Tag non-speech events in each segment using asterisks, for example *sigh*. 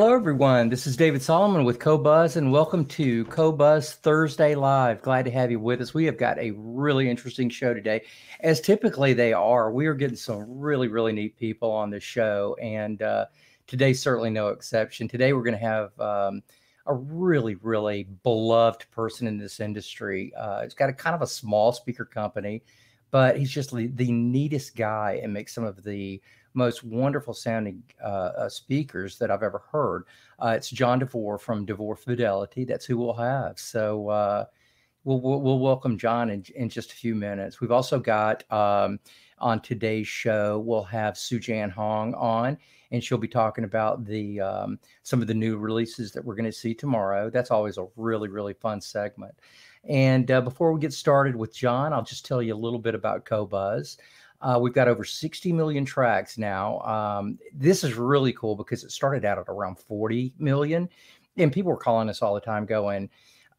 Hello, everyone. This is David Solomon with Qobuz, and welcome to Qobuz Thursday Live. Glad to have you with us. We have got a really interesting show today, as typically they are. We are getting some really, really neat people on the show, and uh, today's certainly no exception. Today, we're going to have um, a really, really beloved person in this industry. Uh, it's got a kind of a small speaker company, but he's just the, the neatest guy and makes some of the most wonderful sounding uh, uh, speakers that I've ever heard. Uh, it's John DeVore from DeVore Fidelity. That's who we'll have. So uh, we'll, we'll, we'll, welcome John in, in just a few minutes. We've also got um, on today's show, we'll have Sujan Hong on, and she'll be talking about the um, some of the new releases that we're going to see tomorrow. That's always a really, really fun segment. And uh, before we get started with John, I'll just tell you a little bit about Qobuz. Uh, we've got over 60 million tracks now. Um, this is really cool because it started out at around 40 million. And people were calling us all the time going,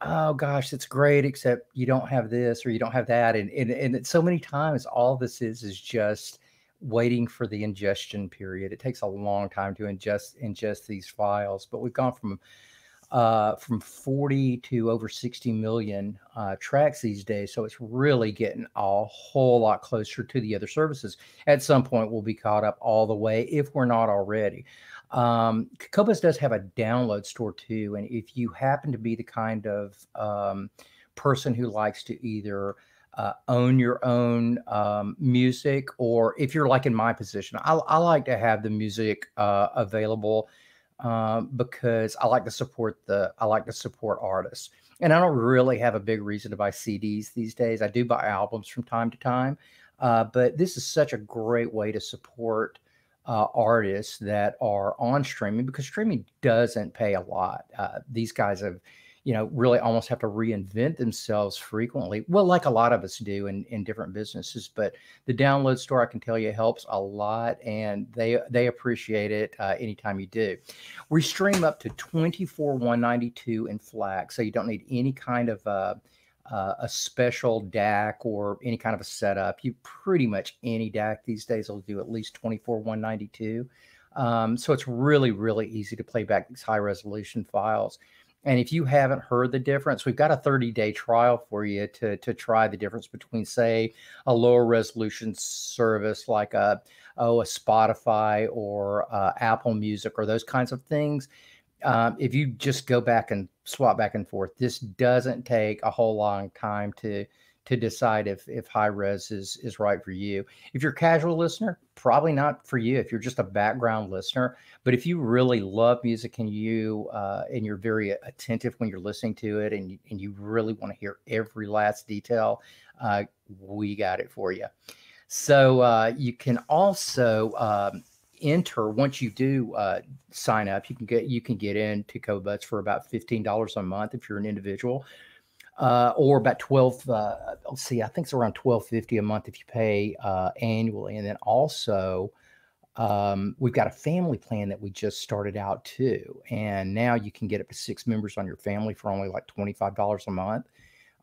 oh gosh, it's great, except you don't have this or you don't have that. And, and, and so many times, all this is is just waiting for the ingestion period. It takes a long time to ingest ingest these files, but we've gone from uh, from 40 to over 60 million uh, tracks these days. So it's really getting a whole lot closer to the other services. At some point, we'll be caught up all the way if we're not already. Um, Qobuz does have a download store too. And if you happen to be the kind of um, person who likes to either uh, own your own um, music, or if you're like in my position, I, I like to have the music uh, available um, because I like to support the I like to support artists. And I don't really have a big reason to buy CDs these days. I do buy albums from time to time, uh, but this is such a great way to support uh, artists that are on streaming because streaming doesn't pay a lot. Uh, these guys have you know, really almost have to reinvent themselves frequently. Well, like a lot of us do in, in different businesses, but the download store, I can tell you, helps a lot, and they they appreciate it uh, anytime you do. We stream up to 24 192 in FLAC, so you don't need any kind of uh, uh, a special DAC or any kind of a setup. You pretty much any DAC these days will do at least 24 192. Um, so it's really, really easy to play back these high resolution files. And if you haven't heard the difference, we've got a 30 day trial for you to, to try the difference between, say, a lower resolution service like a, oh, a Spotify or uh, Apple Music or those kinds of things. Um, if you just go back and swap back and forth, this doesn't take a whole long time to to decide if if high res is is right for you. If you're a casual listener, probably not for you. If you're just a background listener, but if you really love music and you uh, and you're very attentive when you're listening to it, and and you really want to hear every last detail, uh, we got it for you. So uh, you can also um, enter once you do uh, sign up. You can get you can get into Qobuz for about fifteen dollars a month if you're an individual uh, or about 12 uh, let's see i think it's around 1250 a month if you pay uh, annually. And then also um, we've got a family plan that we just started out too. And now you can get up to six members on your family for only like $25 a month.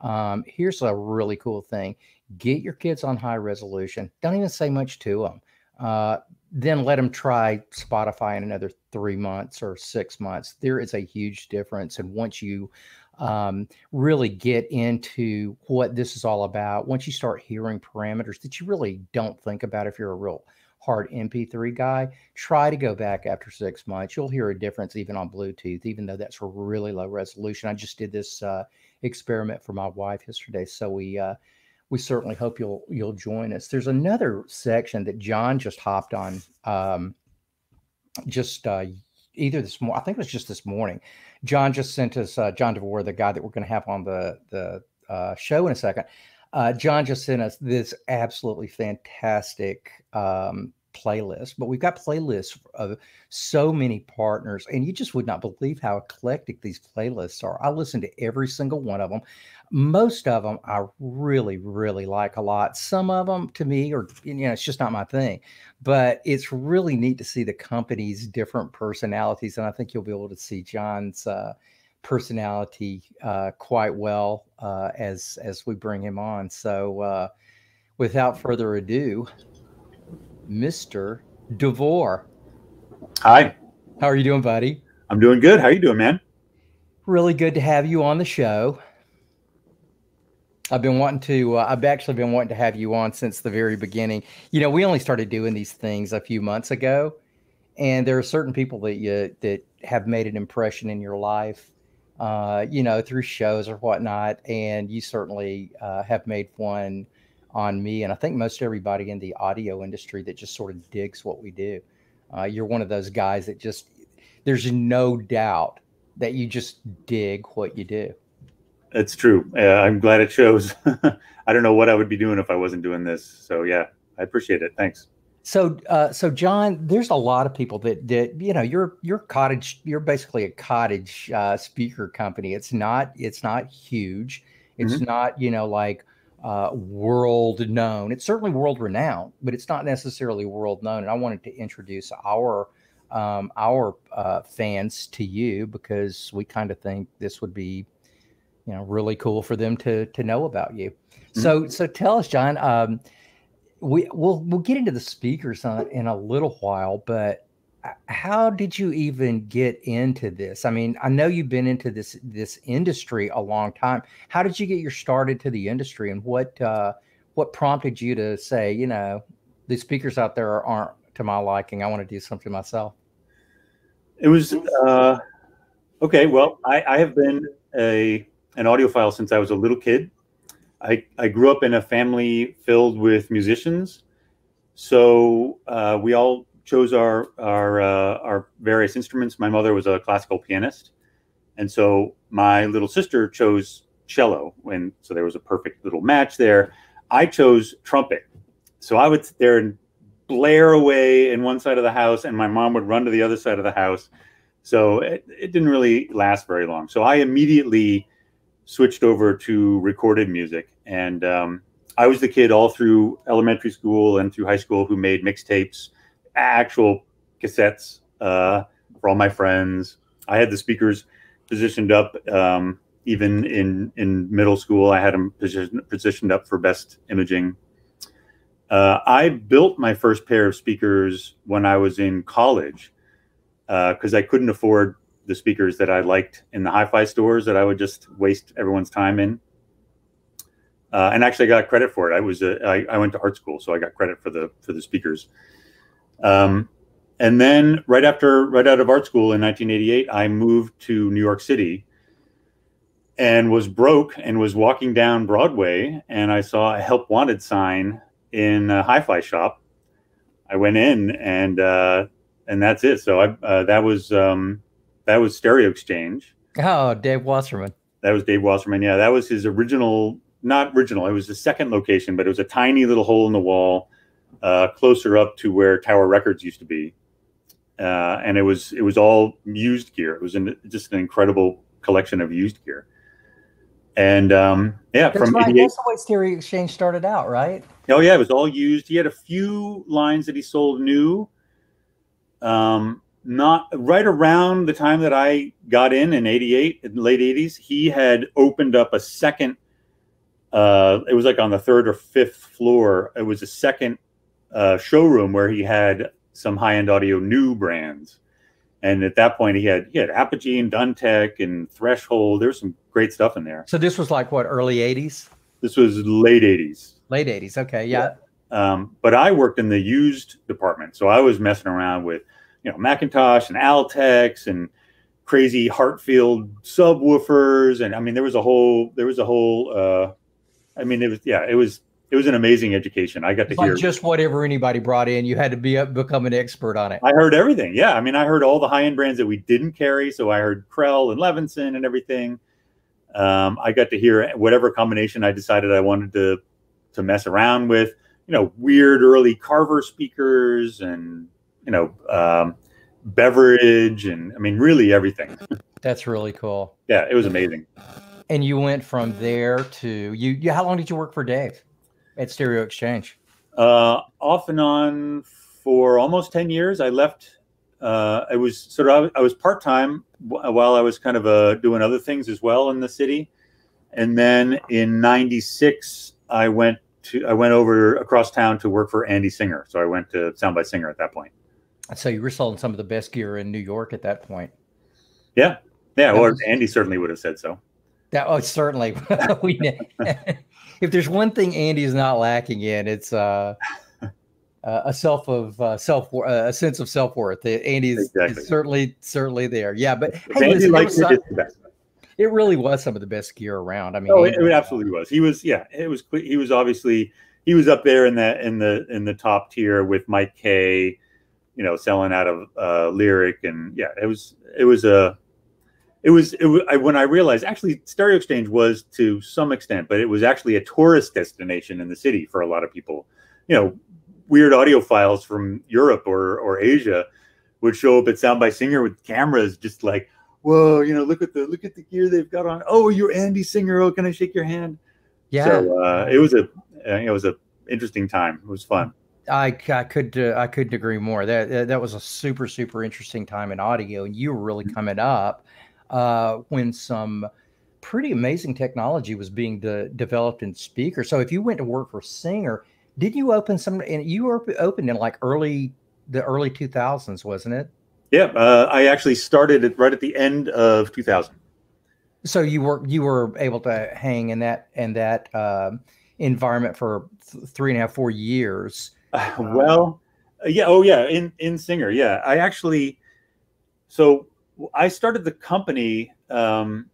Um, here's a really cool thing. Get your kids on high resolution. Don't even say much to them uh, then let them try spotify in another three months or six months. There is a huge difference. And once you um, really get into what this is all about, once you start hearing parameters that you really don't think about if you're a real hard MP3 guy, try to go back after six months. You'll hear a difference even on Bluetooth, even though that's really low resolution. I just did this uh, experiment for my wife yesterday, so we uh, we certainly hope you'll you'll join us. There's another section that John just hopped on, um, just uh, either this morning. I think it was just this morning. John just sent us uh, John DeVore, the guy that we're going to have on the the uh, show in a second. Uh, John just sent us this absolutely fantastic um, playlist, but we've got playlists of so many partners, and you just would not believe how eclectic these playlists are. I listen to every single one of them. Most of them I really, really like a lot. Some of them to me are, you know, it's just not my thing, but it's really neat to see the company's different personalities. And I think you'll be able to see John's uh, personality uh, quite well uh, as, as we bring him on. So uh, without further ado, Mr. DeVore. Hi. How are you doing, buddy? I'm doing good. How you doing, man? Really good to have you on the show. I've been wanting to. Uh, I've actually been wanting to have you on since the very beginning. You know, we only started doing these things a few months ago, and there are certain people that you that have made an impression in your life, uh, you know, through shows or whatnot. And you certainly uh, have made one on me, and I think most everybody in the audio industry that just sort of digs what we do. Uh, you're one of those guys that just there's no doubt that you just dig what you do. It's true. Uh, I'm glad it shows. *laughs* I don't know what I would be doing if I wasn't doing this. So yeah, I appreciate it. Thanks. So, uh, so John, there's a lot of people that that you know you're you're cottage. You're basically a cottage uh, speaker company. It's not it's not huge. It's mm-hmm. not you know like uh, world known. It's certainly world renowned, but it's not necessarily world known. And I wanted to introduce our um, our uh, fans to you because we kind of think this would be you know really cool for them to to know about you. Mm-hmm. So so tell us, John. Um, we we'll we'll get into the speakers on, in a little while, but how did you even get into this? I mean, I know you've been into this this industry a long time. How did you get your started to the industry, and what uh, what prompted you to say, you know, the speakers out there aren't to my liking. I want to do something myself. It was uh, okay. Well, I, I have been a an audiophile since I was a little kid. I, I grew up in a family filled with musicians. So uh, we all chose our our uh, our various instruments. My mother was a classical pianist, and so my little sister chose cello. And so there was a perfect little match there. I chose trumpet. So I would sit there and blare away in one side of the house, and my mom would run to the other side of the house. So it, it didn't really last very long. So I immediately switched over to recorded music. And um, I was the kid all through elementary school and through high school who made mixtapes, actual cassettes uh, for all my friends. I had the speakers positioned up. Um, even in in middle school, I had them position, positioned up for best imaging. Uh, I built my first pair of speakers when I was in college because uh, I couldn't afford the speakers that I liked in the hi-fi stores that I would just waste everyone's time in. Uh, and actually, I got credit for it. I was a, I, I went to art school, so I got credit for the for the speakers. Um, and then right after right out of art school in 1988, I moved to New York City and was broke and was walking down Broadway and I saw a help wanted sign in a hi-fi shop. I went in and uh, and that's it. So I uh, that was um, that was Stereo Exchange. Oh, Dave Wasserman. That was Dave Wasserman. Yeah, that was his original, not original. It was the second location, but it was a tiny little hole in the wall, uh, closer up to where Tower Records used to be, uh, and it was it was all used gear. It was an, just an incredible collection of used gear. And um, yeah, that's from right. That's the way Stereo Exchange started out, right? Oh yeah, it was all used. He had a few lines that he sold new. Um, not right around the time that I got in in 88, in late 80s, he had opened up a second, uh, it was like on the third or fifth floor. It was a second uh, showroom where he had some high end audio new brands. And at that point, he had he had Apogee and Duntech and Threshold. There's some great stuff in there. So this was like what early '80s. This was late '80s. Late '80s. Okay, yeah. yeah. Um, but I worked in the used department, so I was messing around with you know McIntosh and Altecs and crazy Hartsfield subwoofers, and I mean there was a whole there was a whole. Uh, I mean it was yeah it was it was an amazing education. I got to hear just whatever anybody brought in. You had to be up, become an expert on it. I heard everything. Yeah, I mean, I heard all the high end brands that we didn't carry. So I heard Krell and Levinson and everything. Um, I got to hear whatever combination I decided I wanted to to mess around with. You know, weird early Carver speakers and you know, um, Beveridge and I mean, really everything. That's really cool. Yeah, it was amazing. And you went from there to you, you how long did you work for Dave at Stereo Exchange? Uh, off and on for almost 10 years. I left. Uh, I was sort of, I was part time while I was kind of uh, doing other things as well in the city. And then in 96, I went to, I went over across town to work for Andy Singer. So I went to Sound by Singer at that point. So you were selling some of the best gear in New York at that point. Yeah, yeah. That or was, Andy certainly would have said so. That oh, certainly. *laughs* we *laughs* if there's one thing Andy is not lacking in, it's uh, a self of uh, self uh, a sense of self worth. Andy's exactly. certainly certainly there. Yeah, but hey, listen, it, it really was some of the best gear around. I mean, oh, it, it absolutely was. He was yeah, it was. He was obviously he was up there in the in the in the top tier with Mike K. You know, selling out of uh, Lyric and yeah, it was it was a it was, it was I, when I realized actually Stereo Exchange was to some extent, but it was actually a tourist destination in the city for a lot of people. You know, weird audiophiles from Europe or or Asia would show up at Sound by Singer with cameras, just like, whoa, you know, look at the look at the gear they've got on. Oh, you're Andy Singer. Oh, can I shake your hand? Yeah. So uh, it was a uh, it was a interesting time. It was fun. I, I could uh, I couldn't agree more. That that was a super super interesting time in audio, and you were really mm-hmm. coming up uh, when some pretty amazing technology was being de- developed in speaker. So if you went to work for Singer, did you open some? And you were opened in like early the early two thousands, wasn't it? Yeah, uh, I actually started it right at the end of two thousand. So you were you were able to hang in that in that uh, environment for th- three and a half four years. Uh, well, yeah, oh yeah, in in Singer, yeah. I actually so I started the company. Um,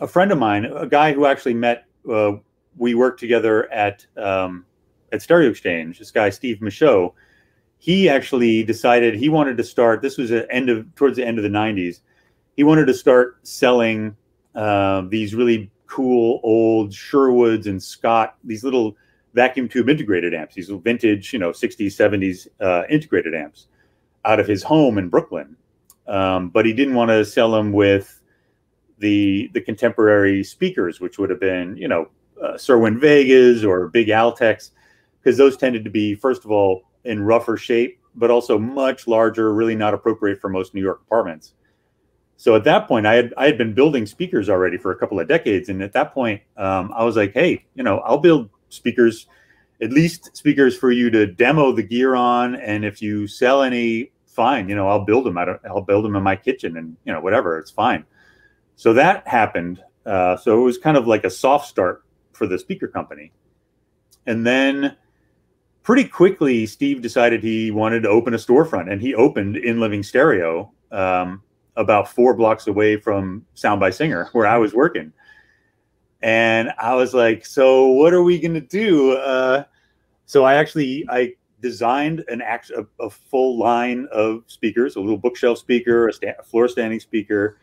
a friend of mine, a guy who actually met, uh, we worked together at um, at Stereo Exchange. This guy, Steve Michaud, he actually decided he wanted to start. This was at end of towards the end of the '90s. He wanted to start selling uh, these really cool old Sherwoods and Scott, these little vacuum tube integrated amps, these vintage, you know, 60s, 70s uh, integrated amps out of his home in Brooklyn um, but he didn't want to sell them with the the contemporary speakers, which would have been you know uh, Cerwin Vegas or Big Altecs, because those tended to be first of all in rougher shape, but also much larger, really not appropriate for most New York apartments. So at that point, I had I had been building speakers already for a couple of decades, and at that point, um, I was like, hey, you know, I'll build speakers, at least speakers for you to demo the gear on, and if you sell any fine. You know, I'll build them. I don't, I'll build them in my kitchen and, you know, whatever, it's fine. So that happened. Uh, so it was kind of like a soft start for the speaker company. And then pretty quickly, Steve decided he wanted to open a storefront and he opened in Living Stereo um, about four blocks away from Sound by Singer *laughs* where I was working. And I was like, so what are we going to do? Uh, so I actually, I designed an act a, a, full line of speakers, a little bookshelf speaker, a, sta- a, floor standing speaker,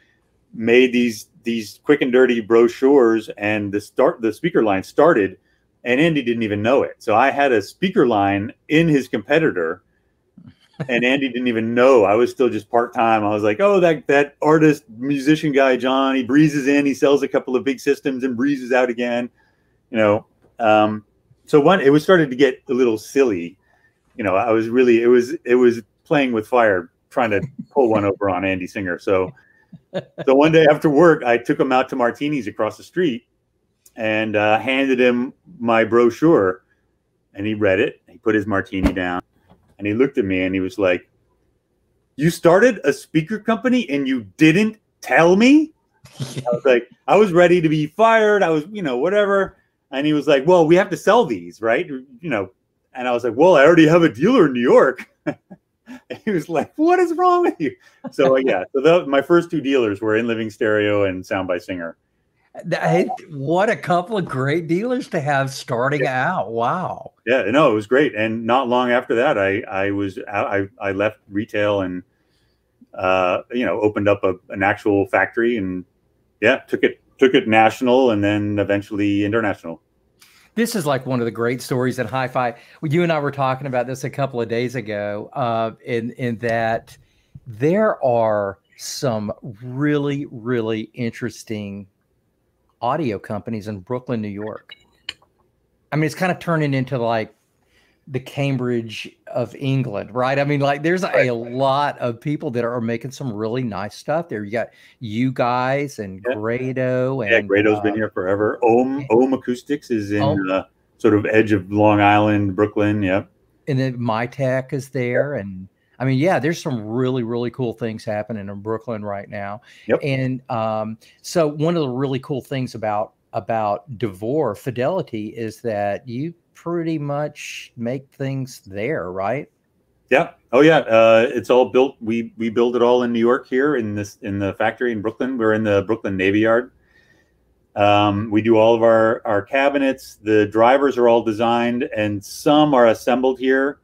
made these these quick and dirty brochures, and the start the speaker line started, and Andy didn't even know it. So I had a speaker line in his competitor, and *laughs* Andy didn't even know. I was still just part time. I was like, oh, that that artist musician guy John, he breezes in, he sells a couple of big systems and breezes out again, you know. Um, so one, it was started to get a little silly you know, I was really it was it was playing with fire trying to pull one over on Andy Singer. So so one day after work, I took him out to Martinis across the street and uh, handed him my brochure, and he read it. He put his martini down, and he looked at me and he was like, "You started a speaker company and you didn't tell me." I was like, I was ready to be fired. I was, you know, whatever. And he was like, "Well, we have to sell these, right? You know, and I was like, well, I already have a dealer in New York. *laughs* he was like, what is wrong with you? So uh, yeah, so the, my first two dealers were in Living Stereo and Sound by Singer. What a couple of great dealers to have starting yeah. out. Wow. Yeah, no, it was great. And not long after that, I I was I I left retail and uh, you know opened up a, an actual factory and yeah took it took it national and then eventually international this is like one of the great stories in hi-fi. You and I were talking about this a couple of days ago. Uh, in in that there are some really really interesting audio companies in Brooklyn, New York. I mean, it's kind of turning into like the Cambridge of England, right? I mean, like there's a, lot of people that are making some really nice stuff there. You got you guys and yeah. Grado and yeah, Grado's uh, been here forever. Ohm Ohm Acoustics is in Ohm. Uh, sort of edge of Long Island, Brooklyn. Yep. And then Mytek is there, yep. and I mean, yeah, there's some really, really cool things happening in Brooklyn right now. Yep. And um, so one of the really cool things about about Devore Fidelity is that you pretty much make things there, right? Yeah. Oh, yeah. Uh, it's all built. We we build it all in New York here in this in the factory in Brooklyn. We're in the Brooklyn Navy Yard. Um, we do all of our our cabinets. The drivers are all designed, and some are assembled here.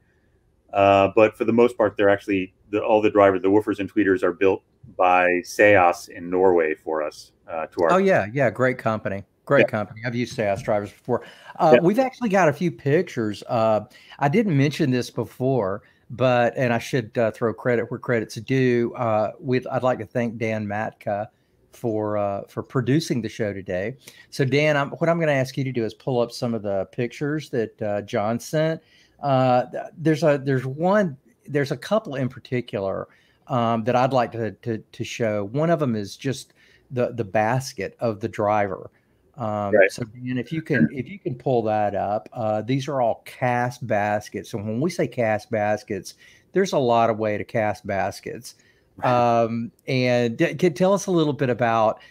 Uh, but for the most part, they're actually the, all the drivers, the woofers and tweeters, are built by Seas in Norway for us. Uh, to our oh yeah, yeah, great company. Great yeah. company. I've used Seas drivers before. Uh, yeah. We've actually got a few pictures. Uh, I didn't mention this before, but and I should uh, throw credit where credit's due. Uh, with I'd like to thank Dan Matka for uh, for producing the show today. So Dan, I'm, what I'm going to ask you to do is pull up some of the pictures that uh, John sent. Uh, there's a there's one there's a couple in particular um, that I'd like to, to, to show. One of them is just the the basket of the driver. Um, right. So, Dan, if you can if you can pull that up, uh, these are all cast baskets. So when we say cast baskets, there's a lot of way to cast baskets. *laughs* Um, and can tell us a little bit about.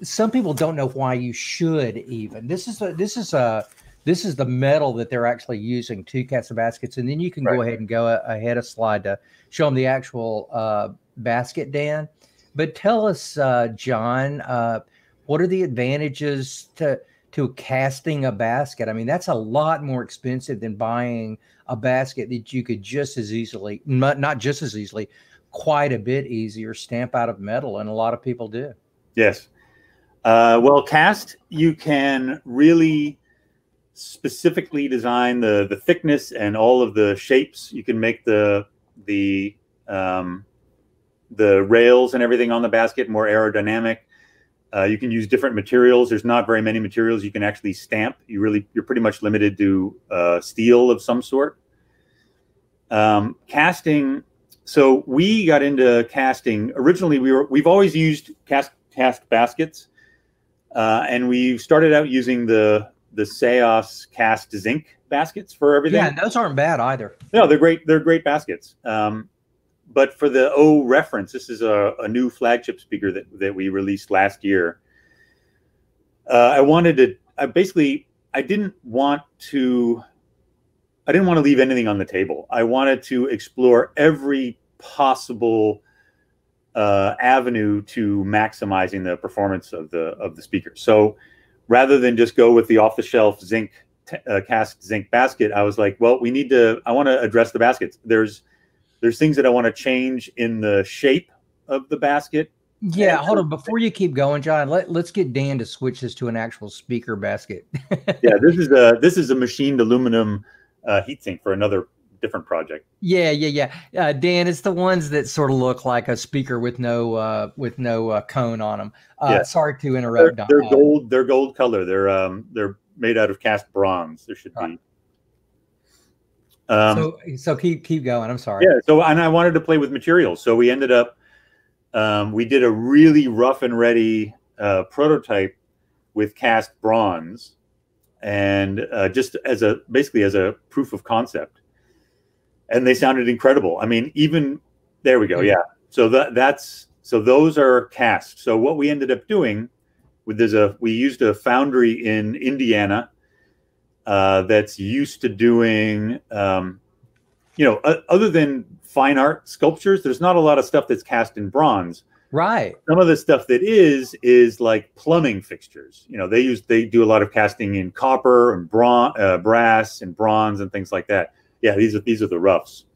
Some people don't know why you should even. This is a this is a this is the metal that they're actually using to cast the baskets, and then you can right. go ahead and go ahead a slide to show them the actual uh, basket, Dan. But tell us, uh, John, uh, what are the advantages to to casting a basket? I mean, that's a lot more expensive than buying a basket that you could just as easily, not, not just as easily, quite a bit easier stamp out of metal, and a lot of people do. Yes. Uh, well, cast you can really specifically design the the thickness and all of the shapes. You can make the the um, the rails and everything on the basket more aerodynamic. Uh, you can use different materials. There's not very many materials you can actually stamp. You really you're pretty much limited to uh, steel of some sort. Um, casting so we got into casting originally we were we've always used cast cast baskets uh, and we started out using the the Seas cast zinc baskets for everything yeah those aren't bad either no they're great they're great baskets um, but for the o reference this is a, a, new flagship speaker that, that we released last year uh, i wanted to i basically i didn't want to I didn't want to leave anything on the table. I wanted to explore every possible uh, avenue to maximizing the performance of the of the speaker. So rather than just go with the off the shelf zinc uh, cast zinc basket, I was like, well, we need to. I want to address the baskets. There's there's things that I want to change in the shape of the basket. Yeah, hold on. Before you keep going, John, let, let's get Dan to switch this to an actual speaker basket. *laughs* yeah, this is a this is a machined aluminum uh, heatsink for another different project. Yeah, yeah, yeah. Uh, Dan, it's the ones that sort of look like a speaker with no uh, with no uh, cone on them. Uh, yeah. Sorry to interrupt. They're, they're gold. They're gold color. They're um they're made out of cast bronze. There should be. Um, so so keep keep going. I'm sorry. Yeah. So and I wanted to play with materials. So we ended up um, we did a really rough and ready uh, prototype with cast bronze and uh, just as a basically as a proof of concept and they sounded incredible i mean even there we go yeah so that that's so those are cast so what we ended up doing with there's a we used a foundry in indiana uh, that's used to doing um, you know uh, other than fine art sculptures there's not a lot of stuff that's cast in bronze Right. Some of the stuff that is is like plumbing fixtures. You know, they use they do a lot of casting in copper and bron- uh, brass and bronze and things like that. Yeah, these are these are the roughs.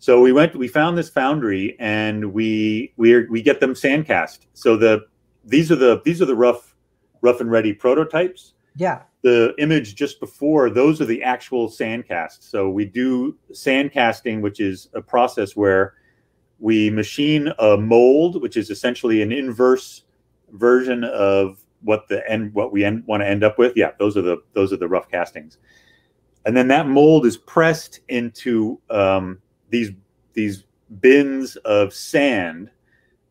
So we went we found this foundry and we we we get them sandcast. So the these are the these are the rough rough and ready prototypes. Yeah. The image just before those are the actual sand casts. So we do sand casting, which is a process where we machine a mold, which is essentially an inverse version of what the end what we end, want to end up with. Yeah, those are the those are the rough castings, and then that mold is pressed into um, these these bins of sand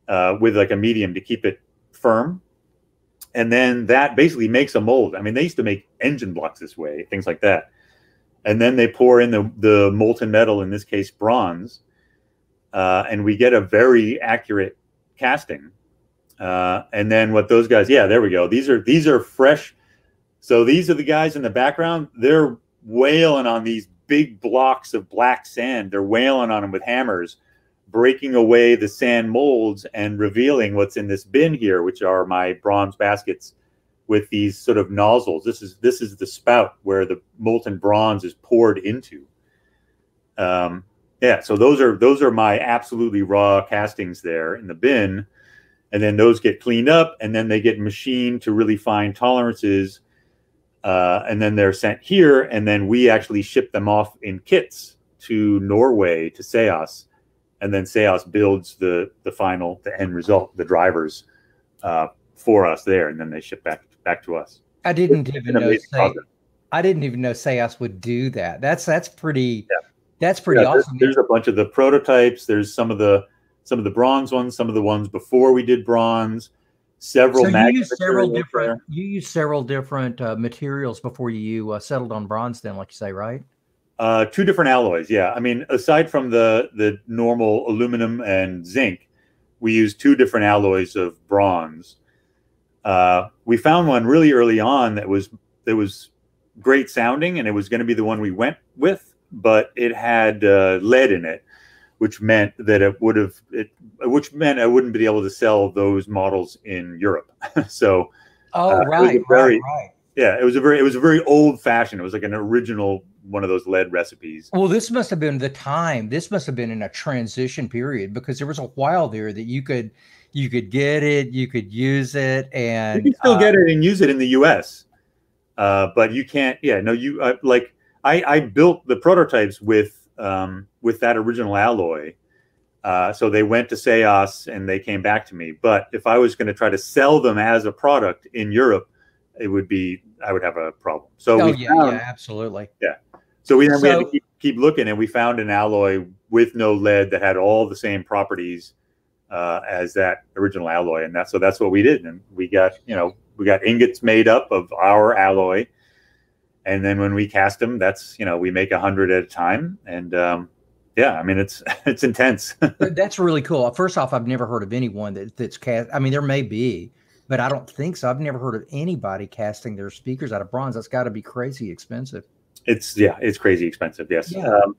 uh, with like a medium to keep it firm, and then that basically makes a mold. I mean, they used to make engine blocks this way, things like that, and then they pour in the the molten metal, in this case bronze uh, and we get a very accurate casting. Uh, and then what those guys, yeah, there we go. These are these are fresh. So these are the guys in the background. They're wailing on these big blocks of black sand. They're wailing on them with hammers, breaking away the sand molds and revealing what's in this bin here, which are my bronze baskets with these sort of nozzles. This is this is the spout where the molten bronze is poured into. Um, yeah, so those are those are my absolutely raw castings there in the bin, and then those get cleaned up, and then they get machined to really fine tolerances, uh, and then they're sent here, and then we actually ship them off in kits to Norway to Seas, and then Seas builds the the final the end result, the drivers, uh, for us there, and then they ship back back to us. I didn't even know. Say, I didn't even know Seas would do that. That's that's pretty. Yeah that's pretty yeah, awesome. There's, there's, a bunch of the prototypes. There's some of the some of the bronze ones, some of the ones before we did bronze. Several. So you use several different. There. You use several different uh, materials before you uh, settled on bronze. Then, like you say, right? Uh, two different alloys. Yeah, I mean, aside from the the normal aluminum and zinc, we use two different alloys of bronze. Uh, we found one really early on that was that was great sounding, and it was going to be the one we went with but it had uh, lead in it, which meant that it would have it, which meant I wouldn't be able to sell those models in Europe. *laughs* so, oh uh, right, very, right, right. Yeah, it was a very it was a very old fashioned. It was like an original one of those lead recipes. Well, this must have been the time. This must have been in a transition period because there was a while there that you could you could get it, you could use it, and you can still uh, get it and use it in the U.S. Uh, but you can't. Yeah, no, you uh, like I, I built the prototypes with um, with that original alloy. Uh, so they went to Seas and they came back to me. But if I was going to try to sell them as a product in Europe, it would be I would have a problem. So oh yeah, found, yeah, absolutely. Yeah. So we, so, we had to keep, keep, looking, and we found an alloy with no lead that had all the same properties uh, as that original alloy, and that's so that's what we did, and we got you know we got ingots made up of our alloy and then when we cast them, that's you know we make a hundred at a time, and um, yeah, I mean it's *laughs* it's intense. *laughs* that's really cool. First off, I've never heard of anyone that, that's cast. I mean, there may be, but I don't think so. I've never heard of anybody casting their speakers out of bronze. That's got to be crazy expensive. It's yeah, it's crazy expensive. Yes. Yeah. Um,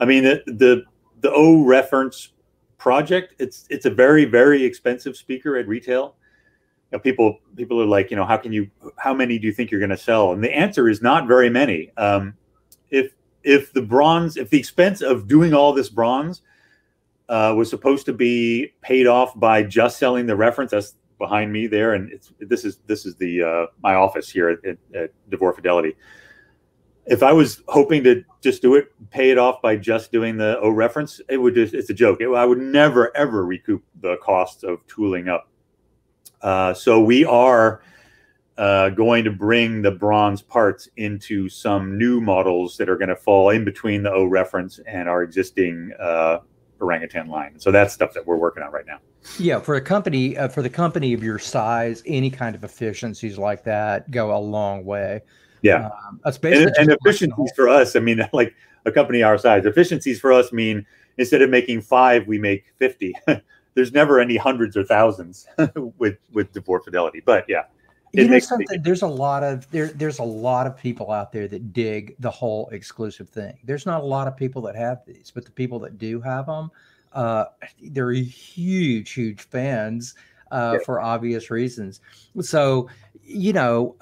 I mean the the the O reference project. It's it's a very very expensive speaker at retail know, people people are like, you know, how can you? How many do you think you're going to sell? And the answer is not very many. Um, if if the bronze, if the expense of doing all this bronze uh, was supposed to be paid off by just selling the reference, that's behind me there, and it's this is this is the uh, my office here at, at, Devore Fidelity. If I was hoping to just do it, pay it off by just doing the O reference, it would just it's a joke. It, I would never ever recoup the costs of tooling up uh, so we are uh, going to bring the bronze parts into some new models that are going to fall in between the O reference and our existing uh, orangutan line. So that's stuff that we're working on right now. Yeah, for a company uh, for the company of your size, any kind of efficiencies like that go a long way. Yeah, um, and, and efficiencies for us. I mean, *laughs* like a company our size, efficiencies for us mean instead of making five, we make fifty. *laughs* there's never any hundreds or thousands *laughs* with with Devore Fidelity. But yeah, you know something. There's a lot of there. There's a lot of people out there that dig the whole exclusive thing. There's not a lot of people that have these, but the people that do have them, uh, they're huge, huge fans uh, yeah. for obvious reasons. So you know.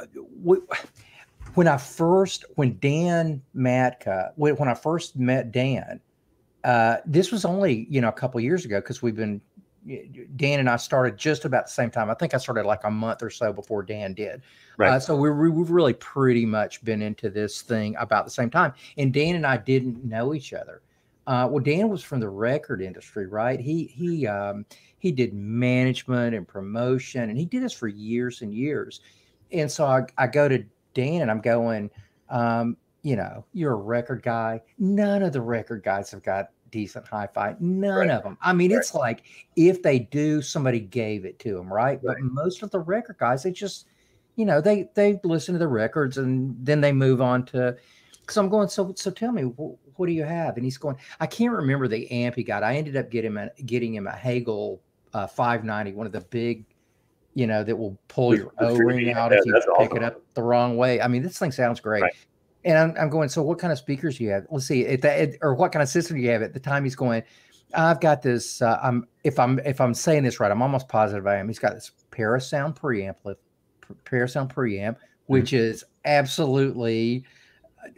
when I first, when Dan Matka, when, when I first met Dan, uh, this was only you know a couple years ago because we've been Dan and I started just about the same time. I think I started like a month or so before Dan did. Right. Uh, so we, we've really pretty much been into this thing about the same time. And Dan and I didn't know each other. Uh, well, Dan was from the record industry, right? He he um, he did management and promotion, and he did this for years and years. And so I, I go to Dan and I'm going, um, you know, you're a record guy. None of the record guys have got decent hi-fi. None right. of them. I mean, right. it's like if they do, somebody gave it to them, right? right? But most of the record guys, they just, you know, they they listen to the records and then they move on to. Because I'm going. So so tell me, what do you have? And he's going, I can't remember the amp he got. I ended up getting him a, getting him a Hegel uh, 590, one of the big, you know, that will pull your O ring out yeah, if you pick awesome. it up the wrong way. I mean, this thing sounds great. Right. And I'm, I'm going, so what kind of speakers do you have? Let's see, at the, or what kind of system do you have? At the time, he's going, I've got this. Uh, I'm if I'm if I'm saying this right, I'm almost positive I am. He's got this Parasound preamp, Parasound preamp, which mm-hmm. is absolutely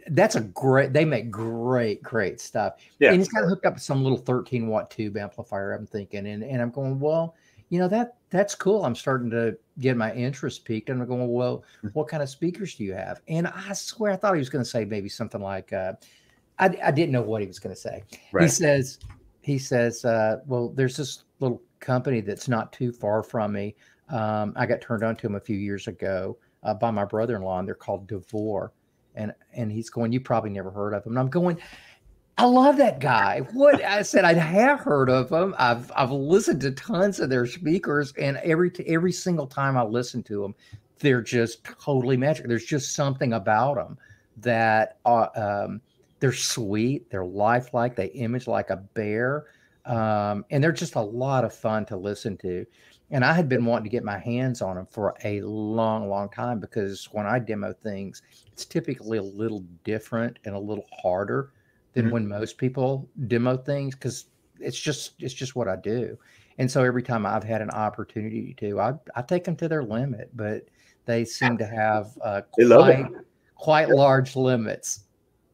that's a great they make great great stuff yeah and he's got hooked up some little 13 watt tube amplifier i'm thinking and, and i'm going well you know that that's cool. I'm starting to get my interest peaked and i'm going well what kind of speakers do you have? And i swear i thought he was going to say maybe something like uh, I, I didn't know what he was going to say right. he says he says uh, well there's this little company that's not too far from me. Um, i got turned on to him a few years ago uh, by my brother-in-law and they're called devore. And and he's going, you probably never heard of them. And I'm going, I love that guy. What I said, I have heard of him. I've I've listened to tons of their speakers, and every every single time I listen to them, they're just totally magic. There's just something about them that are, um, they're sweet, they're lifelike, they image like a bear, um, and they're just a lot of fun to listen to. And I had been wanting to get my hands on them for a long, long time because when I demo things, it's typically a little different and a little harder than mm-hmm. when most people demo things because it's just it's just what I do. And so every time I've had an opportunity to, I, I take them to their limit, but they seem to have uh, quite, quite yep. large limits.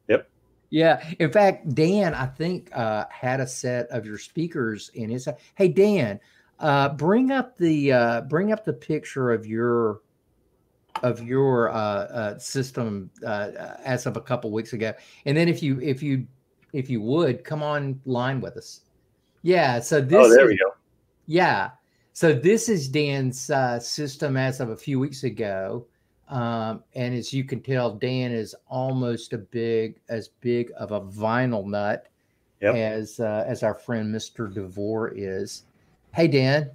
Yep. Yeah. In fact, Dan, I think, uh, had a set of your speakers in his. Hey, Dan, uh, bring up the uh, bring up the picture of your of your uh, uh, system uh, as of a couple weeks ago, and then if you if you if you would come online with us. Yeah. So this. Oh, there we go. Yeah. So this is Dan's uh, system as of a few weeks ago, um, and as you can tell, Dan is almost a big as big of a vinyl nut yep. as uh, as our friend Mr. Devore is. Hey, Dan.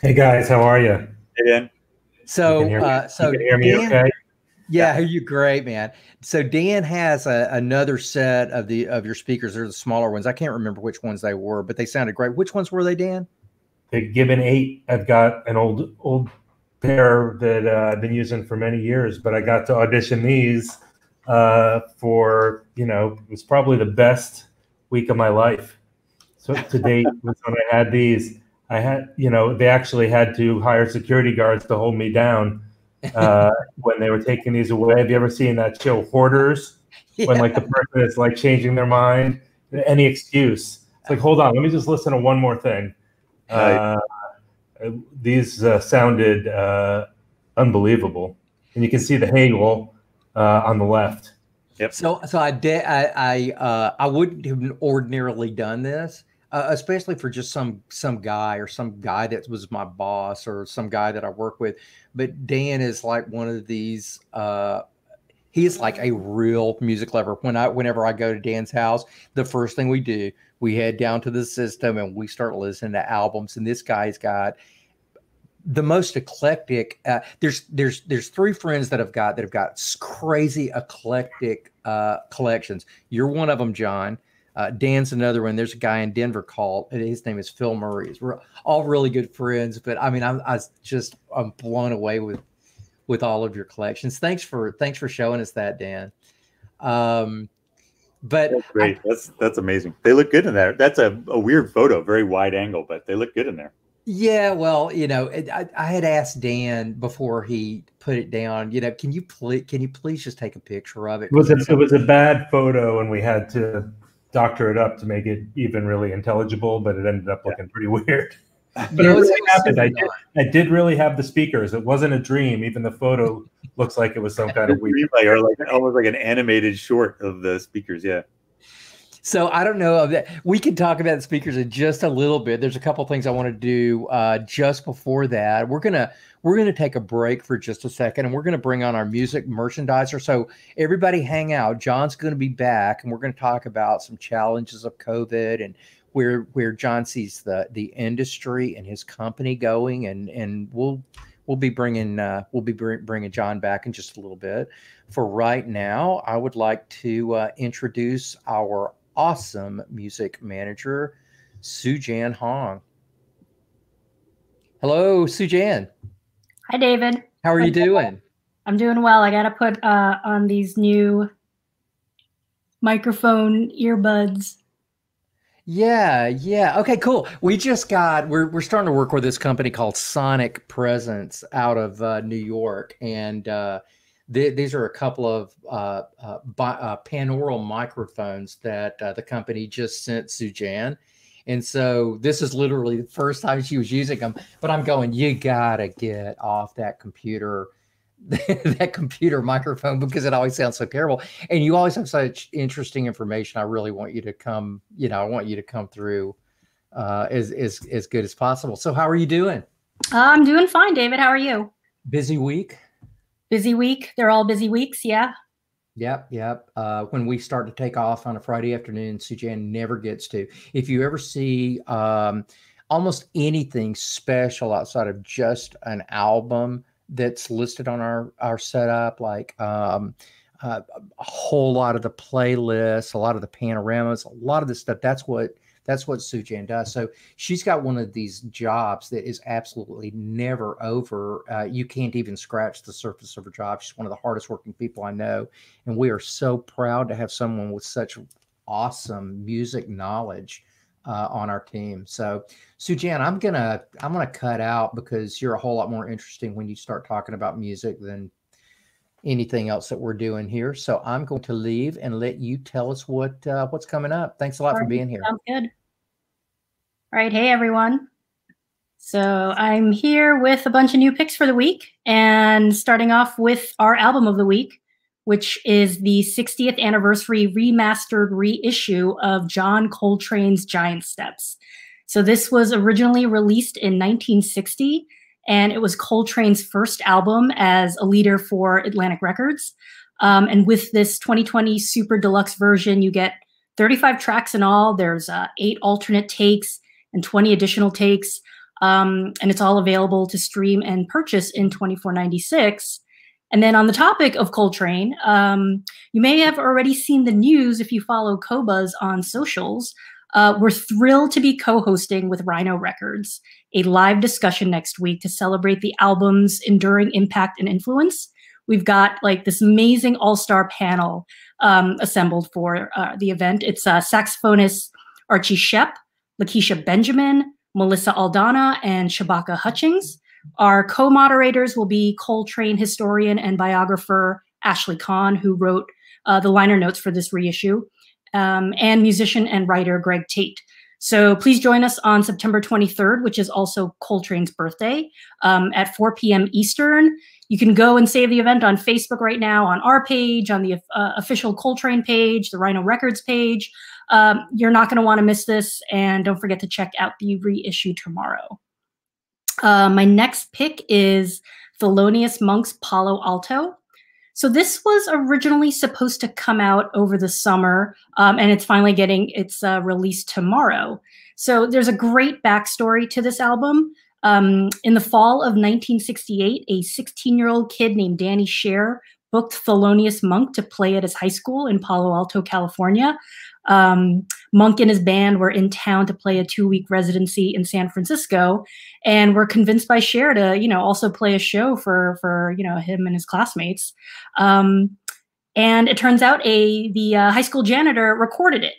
Hey, guys. How are you? Hey, Dan. So, uh, so you hear me Dan, okay? Yeah, yeah, you great, man. So Dan has a, another set of the of your speakers. They're the smaller ones. I can't remember which ones they were, but they sounded great. Which ones were they, Dan? The Gibbon Eight. I've got an old old pair that uh, I've been using for many years, but I got to audition these uh, for you know it was probably the best week of my life so to date *laughs* was when I had these. I had, you know, they actually had to hire security guards to hold me down *laughs* uh, when they were taking these away. Have you ever seen that show Hoarders? Yeah. When like the person is like changing their mind, any excuse. It's like, hold on, let me just listen to one more thing. Uh, these uh, sounded uh, unbelievable, and you can see the Hegel uh, on the left. Yep. So, so I did. I I uh, I wouldn't have ordinarily done this, uh, especially for just some some guy or some guy that was my boss or some guy that I work with. But Dan is like one of these. Uh, he's like a real music lover. When I whenever I go to Dan's house, the first thing we do, we head down to the system and we start listening to albums. And this guy's got the most eclectic. Uh, there's there's there's three friends that have got that have got crazy eclectic uh, collections. You're one of them, John. Uh, Dan's another one. There's a guy in Denver called his name is Phil Murray. We're all really good friends, but I mean, I'm I just I'm blown away with with all of your collections. Thanks for thanks for showing us that, Dan. Um, but that's great. I, that's that's amazing. They look good in there. That's a, a weird photo, very wide angle, but they look good in there. Yeah, well, you know, I, I had asked Dan before he put it down. You know, can you please can you please just take a picture of it? It was a, it was a bad photo, and we had to doctor it up to make it even really intelligible, but it ended up looking yeah. pretty *laughs* weird. *laughs* But it really happened. I did, I did really have the speakers. It wasn't a dream. Even the photo *laughs* looks like it was some kind of weird, or like almost like an animated short of the speakers. Yeah. So I don't know that we can talk about the speakers in just a little bit. There's a couple things I want to do uh, just before that. We're gonna we're gonna take a break for just a second, and we're gonna bring on our music merchandiser. So everybody, hang out. John's gonna be back, and we're gonna talk about some challenges of COVID and where where John sees the the industry and his company going, and and we'll we'll be bringing uh, we'll be br- bringing John back in just a little bit. For right now, I would like to uh, introduce our awesome music manager, Sujan Hong. Hello, Sujan. Hi, David. How are you doing? I'm doing well. I got to put uh, on these new microphone earbuds. Yeah, yeah. Okay, cool. We just got we're we're starting to work with this company called Sonic Presence out of uh, New York, and uh, th- these are a couple of uh, uh bi- uh, panaural microphones that uh, the company just sent Sujan. And so this is literally the first time she was using them. But I'm going, you gotta get off that computer *laughs* that computer microphone because it always sounds so terrible. And you always have such interesting information. I really want you to come you know i want you to come through uh as as, as good as possible. So how are you doing? I'm doing fine david. How are you? Busy week busy week they're all busy weeks yeah Yep, yep. Uh, when we start to take off on a Friday afternoon, Sujan never gets to. If you ever see um, almost anything special outside of just an album, that's listed on our our setup, like um, uh, a whole lot of the playlists, a lot of the panoramas, a lot of the stuff. That's what that's what Sujan does. So she's got one of these jobs that is absolutely never over. Uh, you can't even scratch the surface of her job. She's one of the hardest working people I know, and we are so proud to have someone with such awesome music knowledge uh, on our team. So, Sujan, I'm gonna I'm gonna cut out because you're a whole lot more interesting when you start talking about music than anything else that we're doing here. So I'm going to leave and let you tell us what uh, what's coming up. Thanks a lot for being here. Sounds good. All right, hey everyone. So I'm here with a bunch of new picks for the week, and starting off with our album of the week which is the 60th anniversary remastered reissue of John Coltrane's Giant Steps. So this was originally released in 1960, and it was Coltrane's first album as a leader for Atlantic Records. Um, and with this 2020 super deluxe version, you get 35 tracks in all. There's uh, eight alternate takes and 20 additional takes. Um, and it's all available to stream and purchase in 2496. And then on the topic of Coltrane, um, you may have already seen the news if you follow Qobuz on socials. Uh, we're thrilled to be co-hosting with Rhino Records a live discussion next week to celebrate the album's enduring impact and influence. We've got like this amazing all-star panel um, assembled for uh, the event. It's uh, saxophonist Archie Shepp, Lakecia Benjamin, Melissa Aldana, and Shabaka Hutchings. Our co moderators will be Coltrane historian and biographer Ashley Kahn, who wrote uh, the liner notes for this reissue, um, and musician and writer Greg Tate. So please join us on September 23rd, which is also Coltrane's birthday, um, at 4 p.m. Eastern. You can go and save the event on Facebook right now, on our page, on the uh, official Coltrane page, the Rhino Records page. Um, you're not going to want to miss this, and don't forget to check out the reissue tomorrow. Uh, my next pick is Thelonious Monk's Palo Alto. So this was originally supposed to come out over the summer, um, and it's finally getting its uh, release tomorrow. So there's a great backstory to this album. Um, in the fall of 1968, a 16-year-old kid named Danny Scher booked Thelonious Monk to play at his high school in Palo Alto, California. Um, Monk and his band were in town to play a two-week residency in San Francisco, and were convinced by Scher to, you know, also play a show for for you know him and his classmates. Um, and it turns out a the uh, high school janitor recorded it,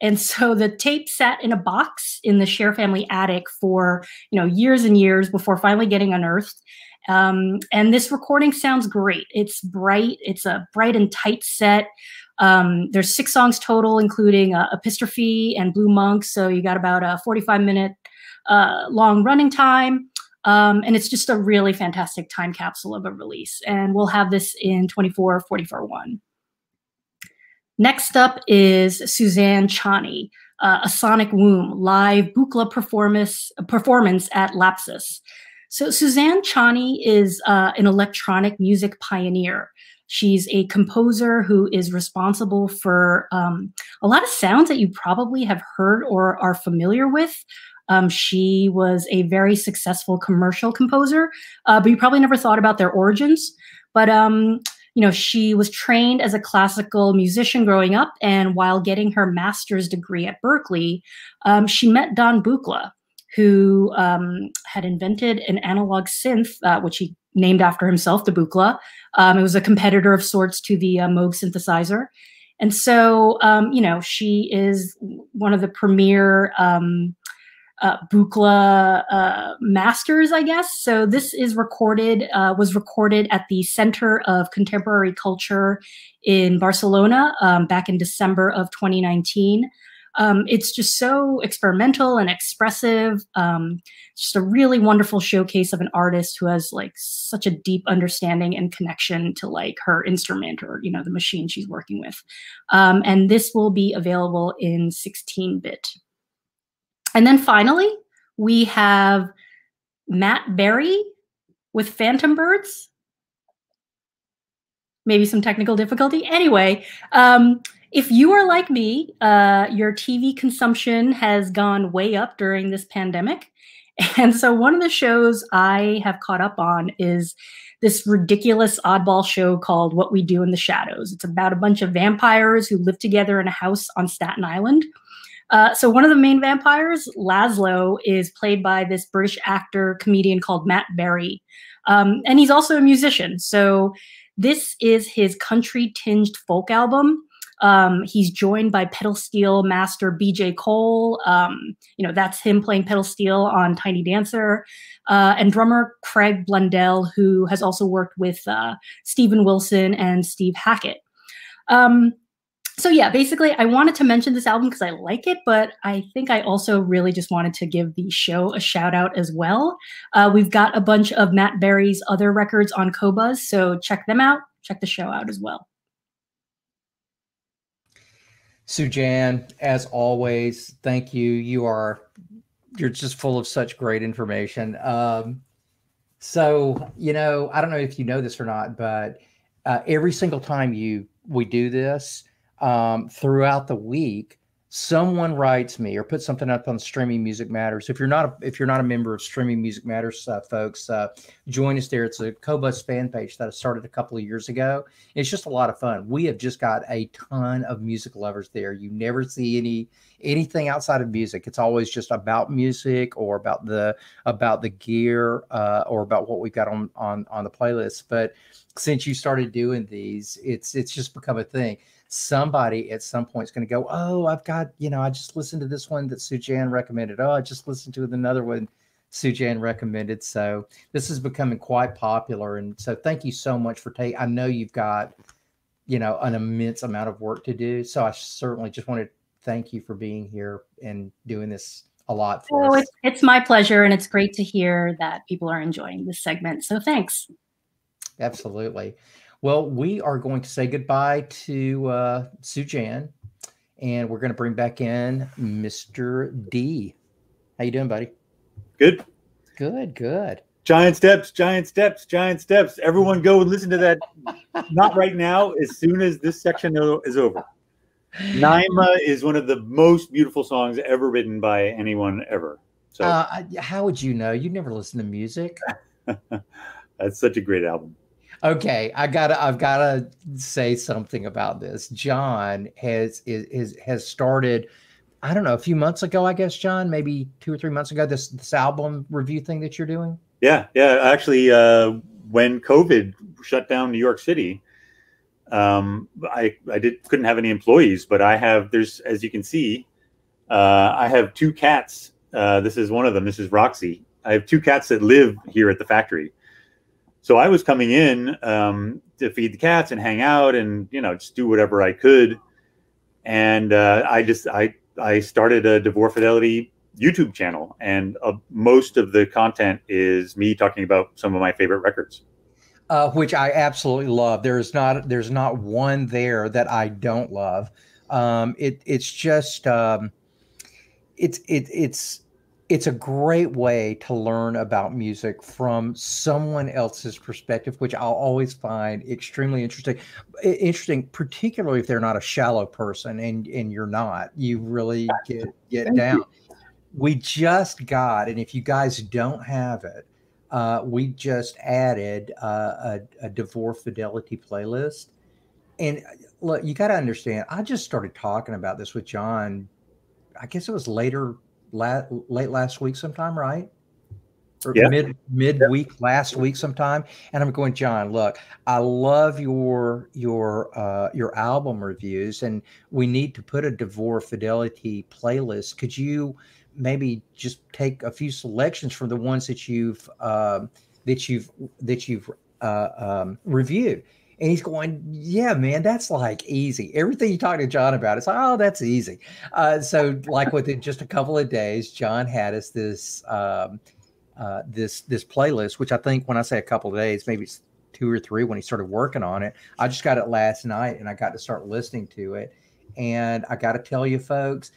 and so the tape sat in a box in the Scher family attic for you know years and years before finally getting unearthed. Um, and this recording sounds great. It's bright. It's a bright and tight set. Um, there's six songs total, including uh, Epistrophe and Blue Monk. So you got about a 45 minute uh, long running time. Um, and it's just a really fantastic time capsule of a release. And we'll have this in 24 44 1. Next up is Suzanne Ciani, uh, a Sonic Womb live Buchla performance, performance at Lapsus. So Suzanne Ciani is uh, an electronic music pioneer. She's a composer who is responsible for um, a lot of sounds that you probably have heard or are familiar with. Um, she was a very successful commercial composer, uh, but you probably never thought about their origins. But um, you know, she was trained as a classical musician growing up, and while getting her master's degree at Berkeley, um, she met Don Buchla, who um, had invented an analog synth, uh, which he named after himself, the Buchla. Um, it was a competitor of sorts to the uh, Moog synthesizer. And so, um, you know, she is one of the premier um, uh, Buchla uh, masters, I guess. So this is recorded, uh, was recorded at the Center of Contemporary Culture in Barcelona um, back in December of 2019. Um, it's just so experimental and expressive. Um, just a really wonderful showcase of an artist who has like such a deep understanding and connection to like her instrument or you know the machine she's working with. Um, and this will be available in 16-bit. And then finally, we have Matt Berry with Phantom Birds. Maybe some technical difficulty. Anyway, um, if you are like me, uh, your TV consumption has gone way up during this pandemic. *laughs* And so one of the shows I have caught up on is this ridiculous oddball show called What We Do in the Shadows. It's about a bunch of vampires who live together in a house on Staten Island. Uh, so one of the main vampires, Laszlo, is played by this British actor comedian called Matt Berry, um, and he's also a musician. So this is his country tinged folk album. Um, he's joined by pedal steel master BJ Cole. Um, you know, that's him playing pedal steel on Tiny Dancer. Uh, and drummer Craig Blundell, who has also worked with uh, Steven Wilson and Steve Hackett. Um, so yeah, basically, I wanted to mention this album because I like it, but I think I also really just wanted to give the show a shout out as well. Uh, we've got a bunch of Matt Berry's other records on Qobuz, so check them out. Check the show out as well. Sujan, as always, thank you. You are you're just full of such great information. Um, so you know, I don't know if you know this or not, but uh, every single time you we do this um, throughout the week, someone writes me or put something up on streaming music matters if you're not a, if you're not a member of streaming music matters uh, folks uh, join us there. It's a qobuz fan page that i started a couple of years ago. It's just a lot of fun. We have just got a ton of music lovers there. You never see any anything outside of music. It's always just about music or about the about the gear uh, or about what we've got on on on the playlist. But since you started doing these it's it's just become a thing somebody at some point is going to go, Oh, I've got, you know, I just listened to this one that Sujan recommended. Oh, I just listened to another one Sujan recommended. So this is becoming quite popular. And so thank you so much for taking, I know you've got, you know, an immense amount of work to do. So I certainly just want to thank you for being here and doing this a lot for oh, us. It's, it's my pleasure. And it's great to hear that people are enjoying this segment. So thanks. Absolutely. Well, we are going to say goodbye to uh, Sujan, and we're going to bring back in Mr. D. How you doing, buddy? Good. Good. Good. Giant steps, giant steps, giant steps. Everyone go and listen to that. Not right now, as soon as this section is over. Naima is one of the most beautiful songs ever written by anyone ever. So, uh, how would you know? You never listen to music. *laughs* That's such a great album. Okay, I gotta I've gotta say something about this. John has is, has started. I don't know, a few months ago, I guess, John, maybe two or three months ago, this this album review thing that you're doing. Yeah, yeah. Actually, uh, when COVID shut down New York City, um, I I did couldn't have any employees, but I have there's as you can see, uh, I have two cats. Uh, this is one of them. This is Roxy. I have two cats that live here at the factory so I was coming in um, to feed the cats and hang out and you know just do whatever I could. And uh, I just I I started a DeVore Fidelity YouTube channel, and uh, most of the content is me talking about some of my favorite records. Uh, which I absolutely love. There's not there's not one there that I don't love. Um, it it's just um, it's it it's it's a great way to learn about music from someone else's perspective, which I'll always find extremely interesting. Interesting, particularly if they're not a shallow person, and and you're not. You really get get down. we just got, and if you guys don't have it, uh, we just added uh, a, a DeVore Fidelity playlist. And uh, look, you got to understand, I just started talking about this with John. I guess it was later, la- late last week, sometime, right? Or Yeah. mid mid week last week sometime. And I'm going, John, look, I love your your uh, your album reviews, and we need to put a DeVore Fidelity playlist. Could you? maybe just take a few selections from the ones that you've um, that you've that you've uh, um, reviewed. And he's going, yeah, man, that's like easy. Everything you talk to John about, it's like, oh, that's easy. Uh, so, like within just a couple of days, John had us this um, uh, this this playlist, which I think when I say a couple of days, maybe it's two or three when he started working on it. I just got it last night, and I got to start listening to it. And I got to tell you, folks,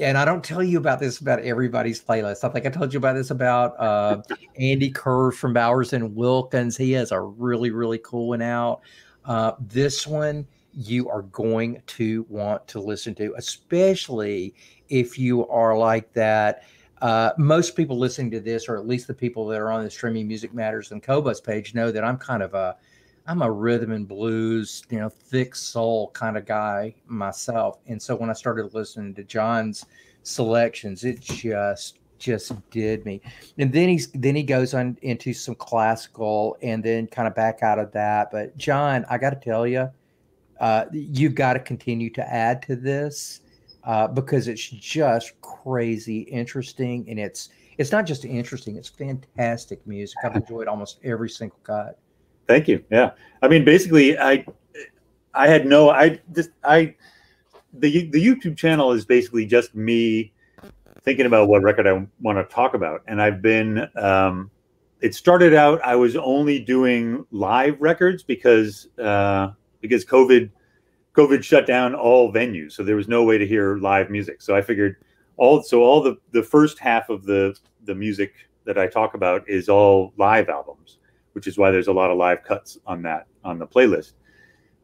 and I don't tell you about this about everybody's playlist. I think I told you about this about uh, Andy Kerr from Bowers and Wilkins. He has a really, really cool one out. Uh, this one you are going to want to listen to, especially if you are like that. Uh, most people listening to this, or at least the people that are on the Streaming Music Matters and Qobuz page, know that I'm kind of a I'm a rhythm and blues, you know, thick soul kind of guy myself. And so when I started listening to John's selections, it just just did me. And then he's then he goes on into some classical and then kind of back out of that. But John, I got to tell you, uh, you've got to continue to add to this uh, because it's just crazy interesting and it's it's not just interesting; it's fantastic music. I've enjoyed almost every single cut. Thank you. Yeah. I mean, basically, I I had no I just I the the YouTube channel is basically just me thinking about what record I want to talk about, and I've been. Um, it started out I was only doing live records because uh, because COVID COVID shut down all venues, so there was no way to hear live music. So I figured all so all the the first half of the the music that I talk about is all live albums which is why there's a lot of live cuts on that on the playlist.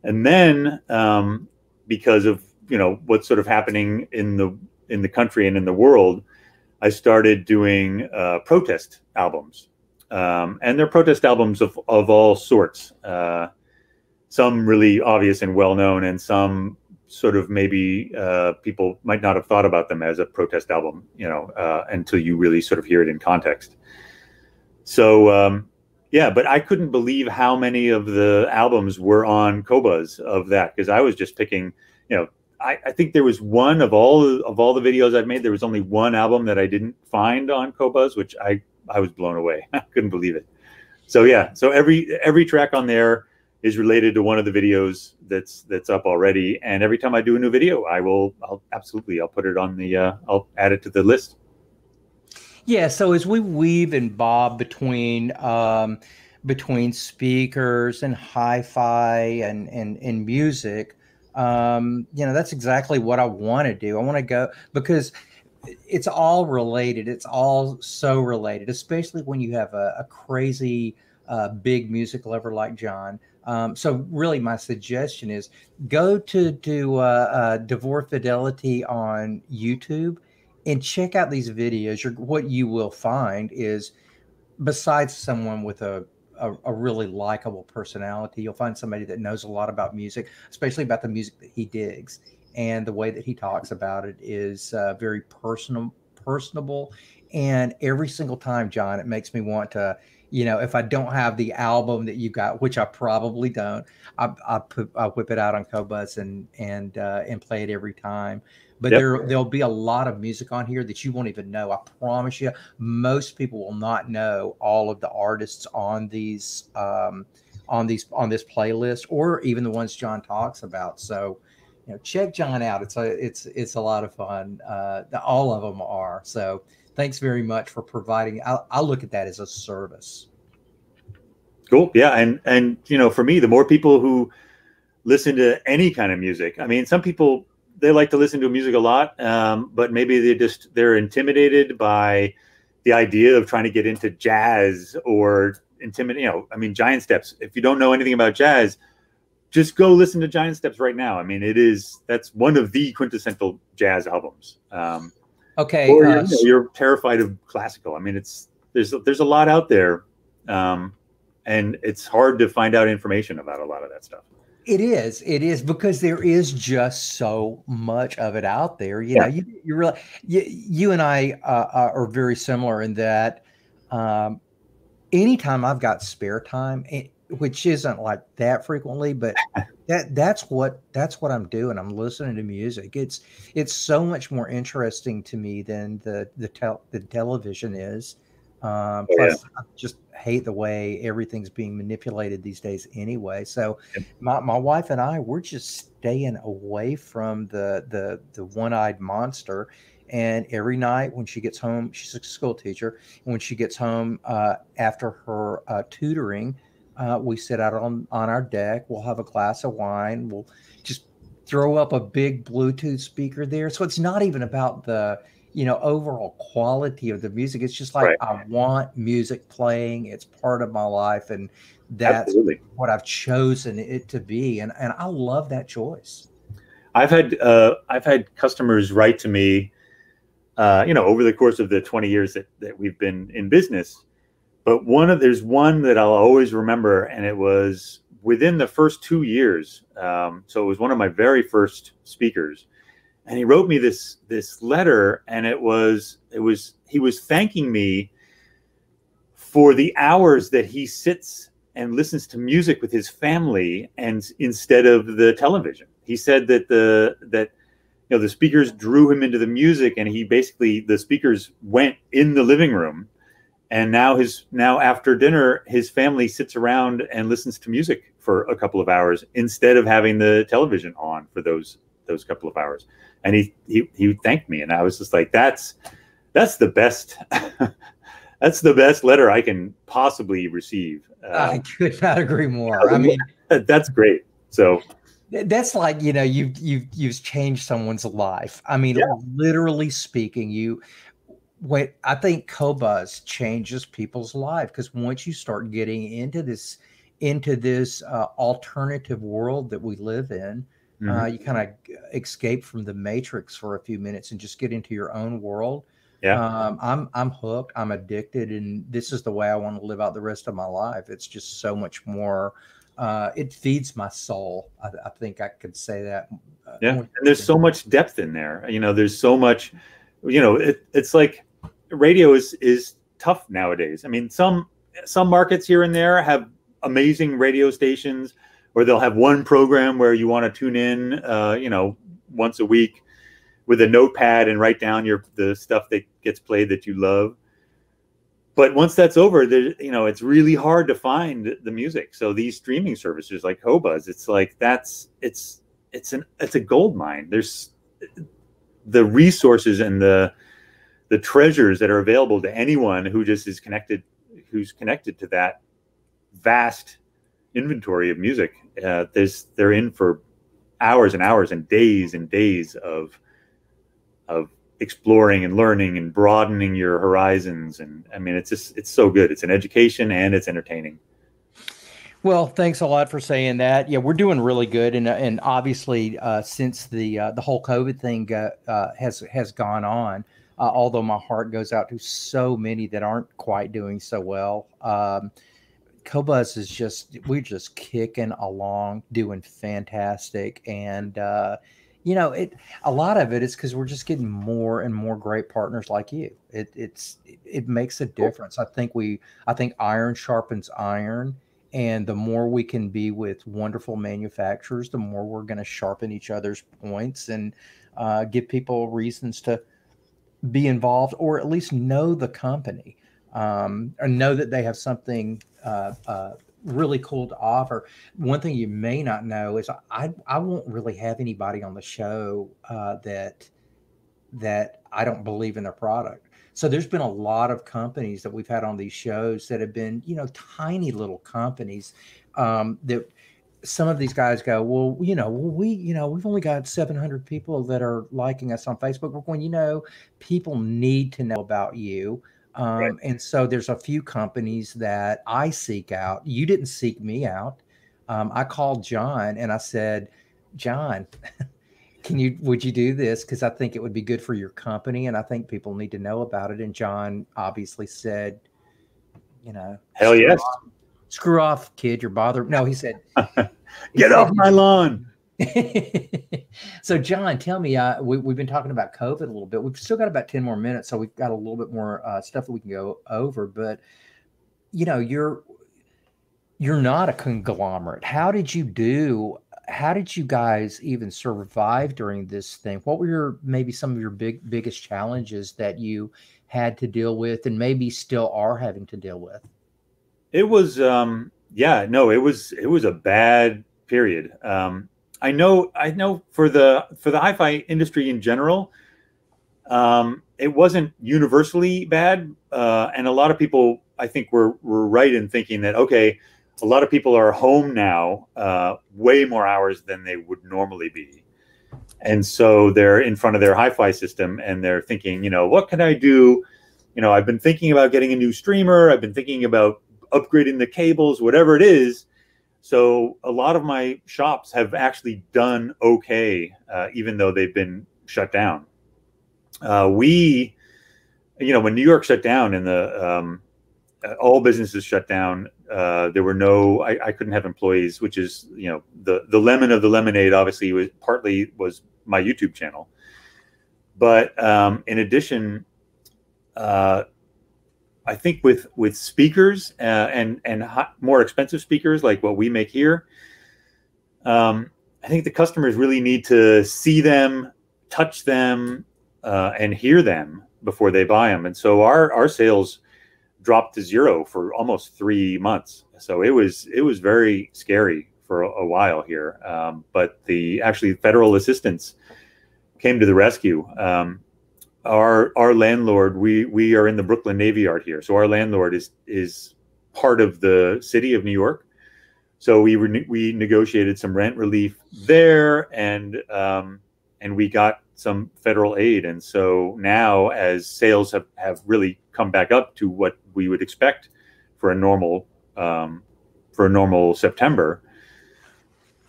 And then um, because of you know what's sort of happening in the in the country and in the world, I started doing uh, protest albums, um, and they're protest albums of of all sorts. Uh, some really obvious and well known, and some sort of maybe uh, people might not have thought about them as a protest album, you know, uh, until you really sort of hear it in context. So um, yeah, but I couldn't believe how many of the albums were on Qobuz of that because I was just picking, you know, I, I, think there was one of all of all the videos I've made, there was only one album that I didn't find on Qobuz, which I I was blown away. *laughs* I couldn't believe it. So yeah, so every every track on there is related to one of the videos that's that's up already, and every time I do a new video, I will I'll absolutely I'll put it on the uh, I'll add it to the list. Yeah. So as we weave and bob between um, between speakers and hi-fi and and, and music, um, you know, that's exactly what I want to do. I want to go because it's all related. It's all so related, especially when you have a, a crazy uh, big music lover like John. Um, so really, my suggestion is go to to uh, uh, DeVore Fidelity on YouTube and check out these videos. You're, what you will find is, besides someone with a a, a really likable personality, you'll find somebody that knows a lot about music, especially about the music that he digs, and the way that he talks about it is uh, very personal, personable. And every single time, John, it makes me want to you know, if I don't have the album that you got, which I probably don't, I, I put I whip it out on Qobuz and and uh, and play it every time. But yep. there there'll be a lot of music on here that you won't even know. I promise you, most people will not know all of the artists on these um, on these on this playlist, or even the ones John talks about. So, you know, check John out. It's a it's it's a lot of fun. Uh, all of them are. So thanks very much for providing. I'll, I'll look at that as a service. Cool. Yeah, and and you know, for me, the more people who listen to any kind of music, I mean, some people they like to listen to music a lot, um, but maybe they just they're intimidated by the idea of trying to get into jazz or intimidate. You know, I mean, Giant Steps. If you don't know anything about jazz, just go listen to Giant Steps right now. I mean, it is that's one of the quintessential jazz albums. Um, Okay. or uh, you're, you know, you're terrified of classical. I mean, it's there's there's a lot out there, um, and it's hard to find out information about a lot of that stuff. It is. It is because there is just so much of it out there. You know, Yeah. you, you really, you, you and I uh, uh, are very similar in that um, anytime I've got spare time, eh, which isn't like that frequently, but *laughs* that that's what that's what I'm doing. I'm listening to music. It's it's so much more interesting to me than the the tel- the television is. Um, Oh, yeah. plus, I just hate the way everything's being manipulated these days anyway. So, my, my wife and I, we're just staying away from the the the one eyed monster. And every night when she gets home, she's a school teacher. And when she gets home uh, after her uh, tutoring, uh, we sit out on on our deck. We'll have a glass of wine. We'll just throw up a big Bluetooth speaker there. So it's not even about the you know overall quality of the music. It's just like Right. I want music playing. It's part of my life, and that's Absolutely. what I've chosen it to be. And and I love that choice. I've had uh, I've had customers write to me, uh, you know, over the course of the 20 years that, that we've been in business. But one of there's one that I'll always remember, and it was within the first two years. Um, so it was one of my very first speakers, and he wrote me this this letter, and it was it was he was thanking me for the hours that he sits and listens to music with his family and instead of the television. He said that the that you know the speakers drew him into the music and he basically the speakers went in the living room. And now his now after dinner his family sits around and listens to music for a couple of hours instead of having the television on for those those couple of hours and he he, he thanked me and i was just like that's that's the best *laughs* that's the best letter i can possibly receive I uh, could not agree more. I mean, *laughs* that's great so That's like you know you've you've you've changed someone's life. I mean, Yeah. literally speaking, you. When I think Qobuz changes people's life because once you start getting into this into this uh, alternative world that we live in, uh, mhm. you kind of escape from the matrix for a few minutes and just get into your own world. Yeah. Um, I'm I'm hooked. I'm addicted, and this is the way I want to live out the rest of my life. It's just so much more. Uh, it feeds my soul. I, I think I could say that. uh, yeah and there's so much depth in there you know there's so much you know it, it's like radio is is tough nowadays i mean some some markets here and there have amazing radio stations or they'll have one program where you want to tune in uh, you know once a week with a notepad and write down your the stuff that gets played that you love. But once that's over you know it's really hard to find the music. So these streaming services like Qobuz, it's like that's it's it's an it's a gold mine. There's the resources and the the treasures that are available to anyone who just is connected who's connected to that vast inventory of music uh, there's they're in for hours and hours and days and days of of exploring and learning and broadening your horizons and i mean it's just it's so good it's an education and it's entertaining Well, thanks a lot for saying that. Yeah, we're doing really good, and uh, and obviously, uh, since the uh, the whole COVID thing uh, has has gone on, uh, although my heart goes out to so many that aren't quite doing so well. Um, Qobuz is just we're just kicking along, doing fantastic, and uh, you know it. A lot of it is because we're just getting more and more great partners like you. It it's it makes a difference. I think we I think iron sharpens iron and the more we can be with wonderful manufacturers the more we're going to sharpen each other's points and uh, give people reasons to be involved or at least know the company um, or know that they have something really cool to offer one thing you may not know is i i won't really have anybody on the show uh, that that i don't believe in their product so there's been a lot of companies that we've had on these shows that have been, you know, tiny little companies um, that some of these guys go, well, you know, well, we, you know, we've only got 700 people that are liking us on Facebook. We're going, you know, people need to know about you. Um, Right. And so there's a few companies that I seek out. You didn't seek me out. Um, I called John and I said, John, *laughs* can you would you do this because i think it would be good for your company and i think people need to know about it and john obviously said you know hell yes off, screw off kid you're bothering. no he said *laughs* he get said, off my lawn *laughs* so john tell me uh, we, have been talking about covid a little bit we've still got about 10 more minutes so we've got a little bit more uh, stuff that we can go over but you know you're you're not a conglomerate how did you do how did you guys even survive during this thing? What were your maybe some of your big biggest challenges that you had to deal with and maybe still are having to deal with? It was um yeah, no, it was it was a bad period. Um I know I know for the for the hi-fi industry in general, um it wasn't universally bad uh and a lot of people I think were were right in thinking that okay, a lot of people are home now uh, way more hours than they would normally be. And so they're in front of their hi-fi system and they're thinking you know what can i do? You know i've been thinking about getting a new streamer. I've been thinking about upgrading the cables whatever it is so a lot of my shops have actually done okay uh, even though they've been shut down uh, we you know when new york shut down and the um, all businesses shut down uh, there were no, I, I, couldn't have employees, which is, you know, the, the lemon of the lemonade obviously was partly was my YouTube channel. But um, in addition, uh, I think with, with speakers uh, and, and hot, more expensive speakers like what we make here, um, I think the customers really need to see them, touch them, uh, and hear them before they buy them. And so our, our sales dropped to zero for almost three months. So it was it was very scary for a, while here. Um, but the actually federal assistance came to the rescue. Um, our our landlord, we we are in the Brooklyn Navy Yard here, so our landlord is is part of the city of New York. So we re- we negotiated some rent relief there, and um, and we got some federal aid. And so now, as sales have, have really come back up to what we would expect for a normal um, for a normal September,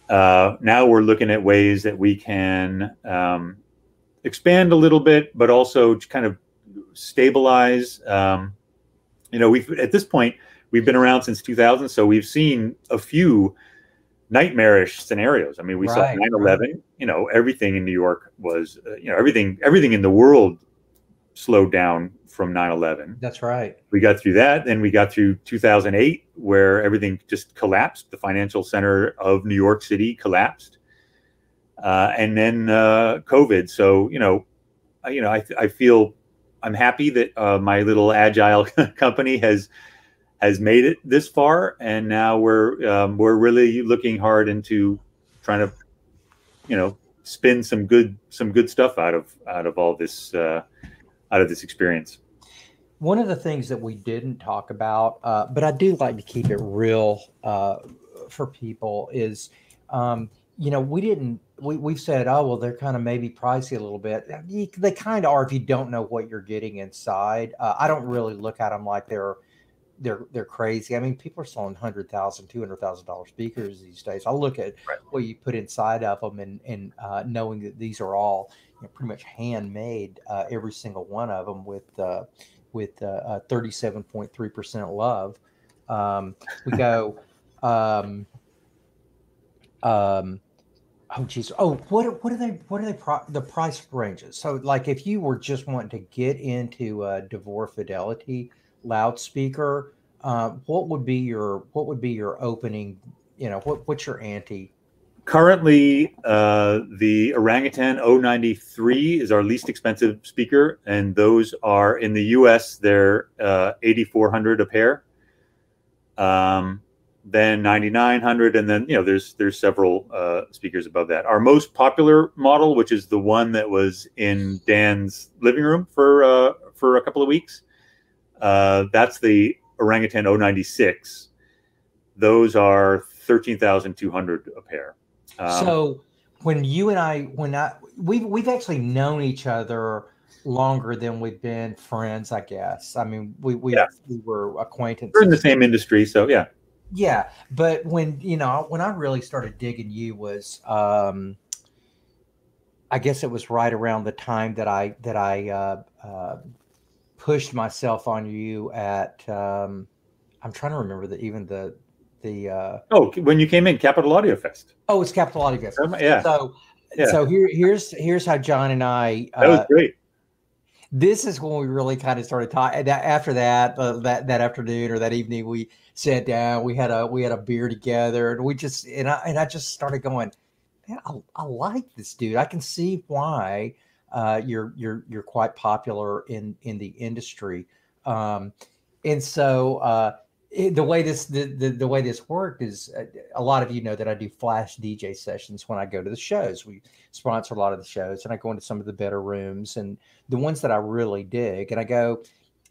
uh, now we're looking at ways that we can um, expand a little bit, but also kind of stabilize. Um, you know, we've at this point we've been around since 2000, so we've seen a few nightmarish scenarios. I mean, we right, saw 9/11. Right. You know, everything in New York was, uh, you know, everything everything in the world slowed down from 9/11. That's right. We got through that, then we got through 2008, where everything just collapsed. The financial center of New York City collapsed, uh, and then uh, COVID. So you know, you know, I, I feel I'm happy that uh, my little agile *laughs* company has has made it this far, and now we're um, we're really looking hard into trying to, you know, spin some good some good stuff out of out of all this uh, out of this experience. One of the things that we didn't talk about, uh, but I do like to keep it real uh, for people, is um, you know we didn't we we've said oh well they're kind of maybe pricey a little bit. They kind of are if you don't know what you're getting inside. Uh, I don't really look at them like they're they're they're crazy. I mean, people are selling hundred thousand, two hundred thousand dollar speakers these days. I look at right. what you put inside of them, and and uh, knowing that these are all you know, pretty much handmade, uh, every single one of them with uh, with uh, thirty seven point three percent love. Um, we go. um, um, oh geez. Oh, what what are they? What are they? Pro- the price ranges. So, like, if you were just wanting to get into uh, DeVore Fidelity loudspeaker, uh, what would be your what would be your opening? You know, what what's your ante? Currently, uh, the Orangutan 093 is our least expensive speaker, and those are in the U.S. They're uh, 8,400 a pair. Um, then 9900 and then you know there's there's several uh, speakers above that our most popular model which is the one that was in dan's living room for uh, for a couple of weeks uh, that's the Orangutan 096. Those are 13,200 a pair. Um, so when you and I, when I, we've, we've actually known each other longer than we've been friends, I guess. I mean, we, we, yeah. we were acquaintances. We're in the same industry. So yeah. Yeah. But when, you know, when I really started digging you was, um, I guess it was right around the time that I that I uh, uh, pushed myself on you at. Um, I'm trying to remember that even the the. Uh, oh, when you came in, Capital Audio Fest. Oh, it's Capital Audio Fest. Um, yeah. So, yeah. so here here's here's how John and I. that was great this is when we really kind of started talking. After that, uh, that that afternoon or that evening, we sat down. We had a we had a beer together, and we just and I and I just started going, man, I, I like this dude. I can see why uh, you're you're you're quite popular in in the industry. Um, and so uh, it, the way this the, the, the way this worked is uh, a lot of you know that I do flash DJ sessions when I go to the shows. We sponsor a lot of the shows, and I go into some of the better rooms and the ones that I really dig, and I go,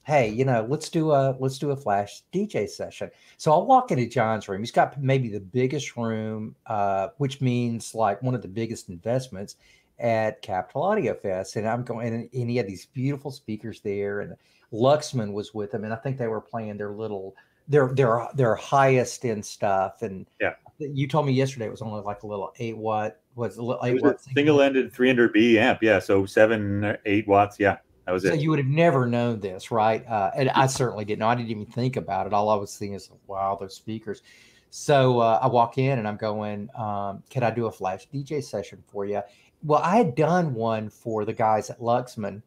hey, you know, let's do a let's do a flash DJ session. So I'll walk into John's room. He's got maybe the biggest room, uh, which means like one of the biggest investments at Capital Audio Fest. And I'm going, and, and he had these beautiful speakers there, and Luxman was with him, and I think they were playing their little their their their highest end stuff. And yeah, you told me yesterday it was only like a little eight watt was a eight watt single ended 300B amp. Yeah, so seven eight watts. Yeah. That was so it. you would have never known this, right? Uh, and I certainly didn't know. I didn't even think about it. All I was thinking is, wow, those speakers. So uh, I walk in and I'm going, um, can I do a flash DJ session for you? Well, I had done one for the guys at Luxman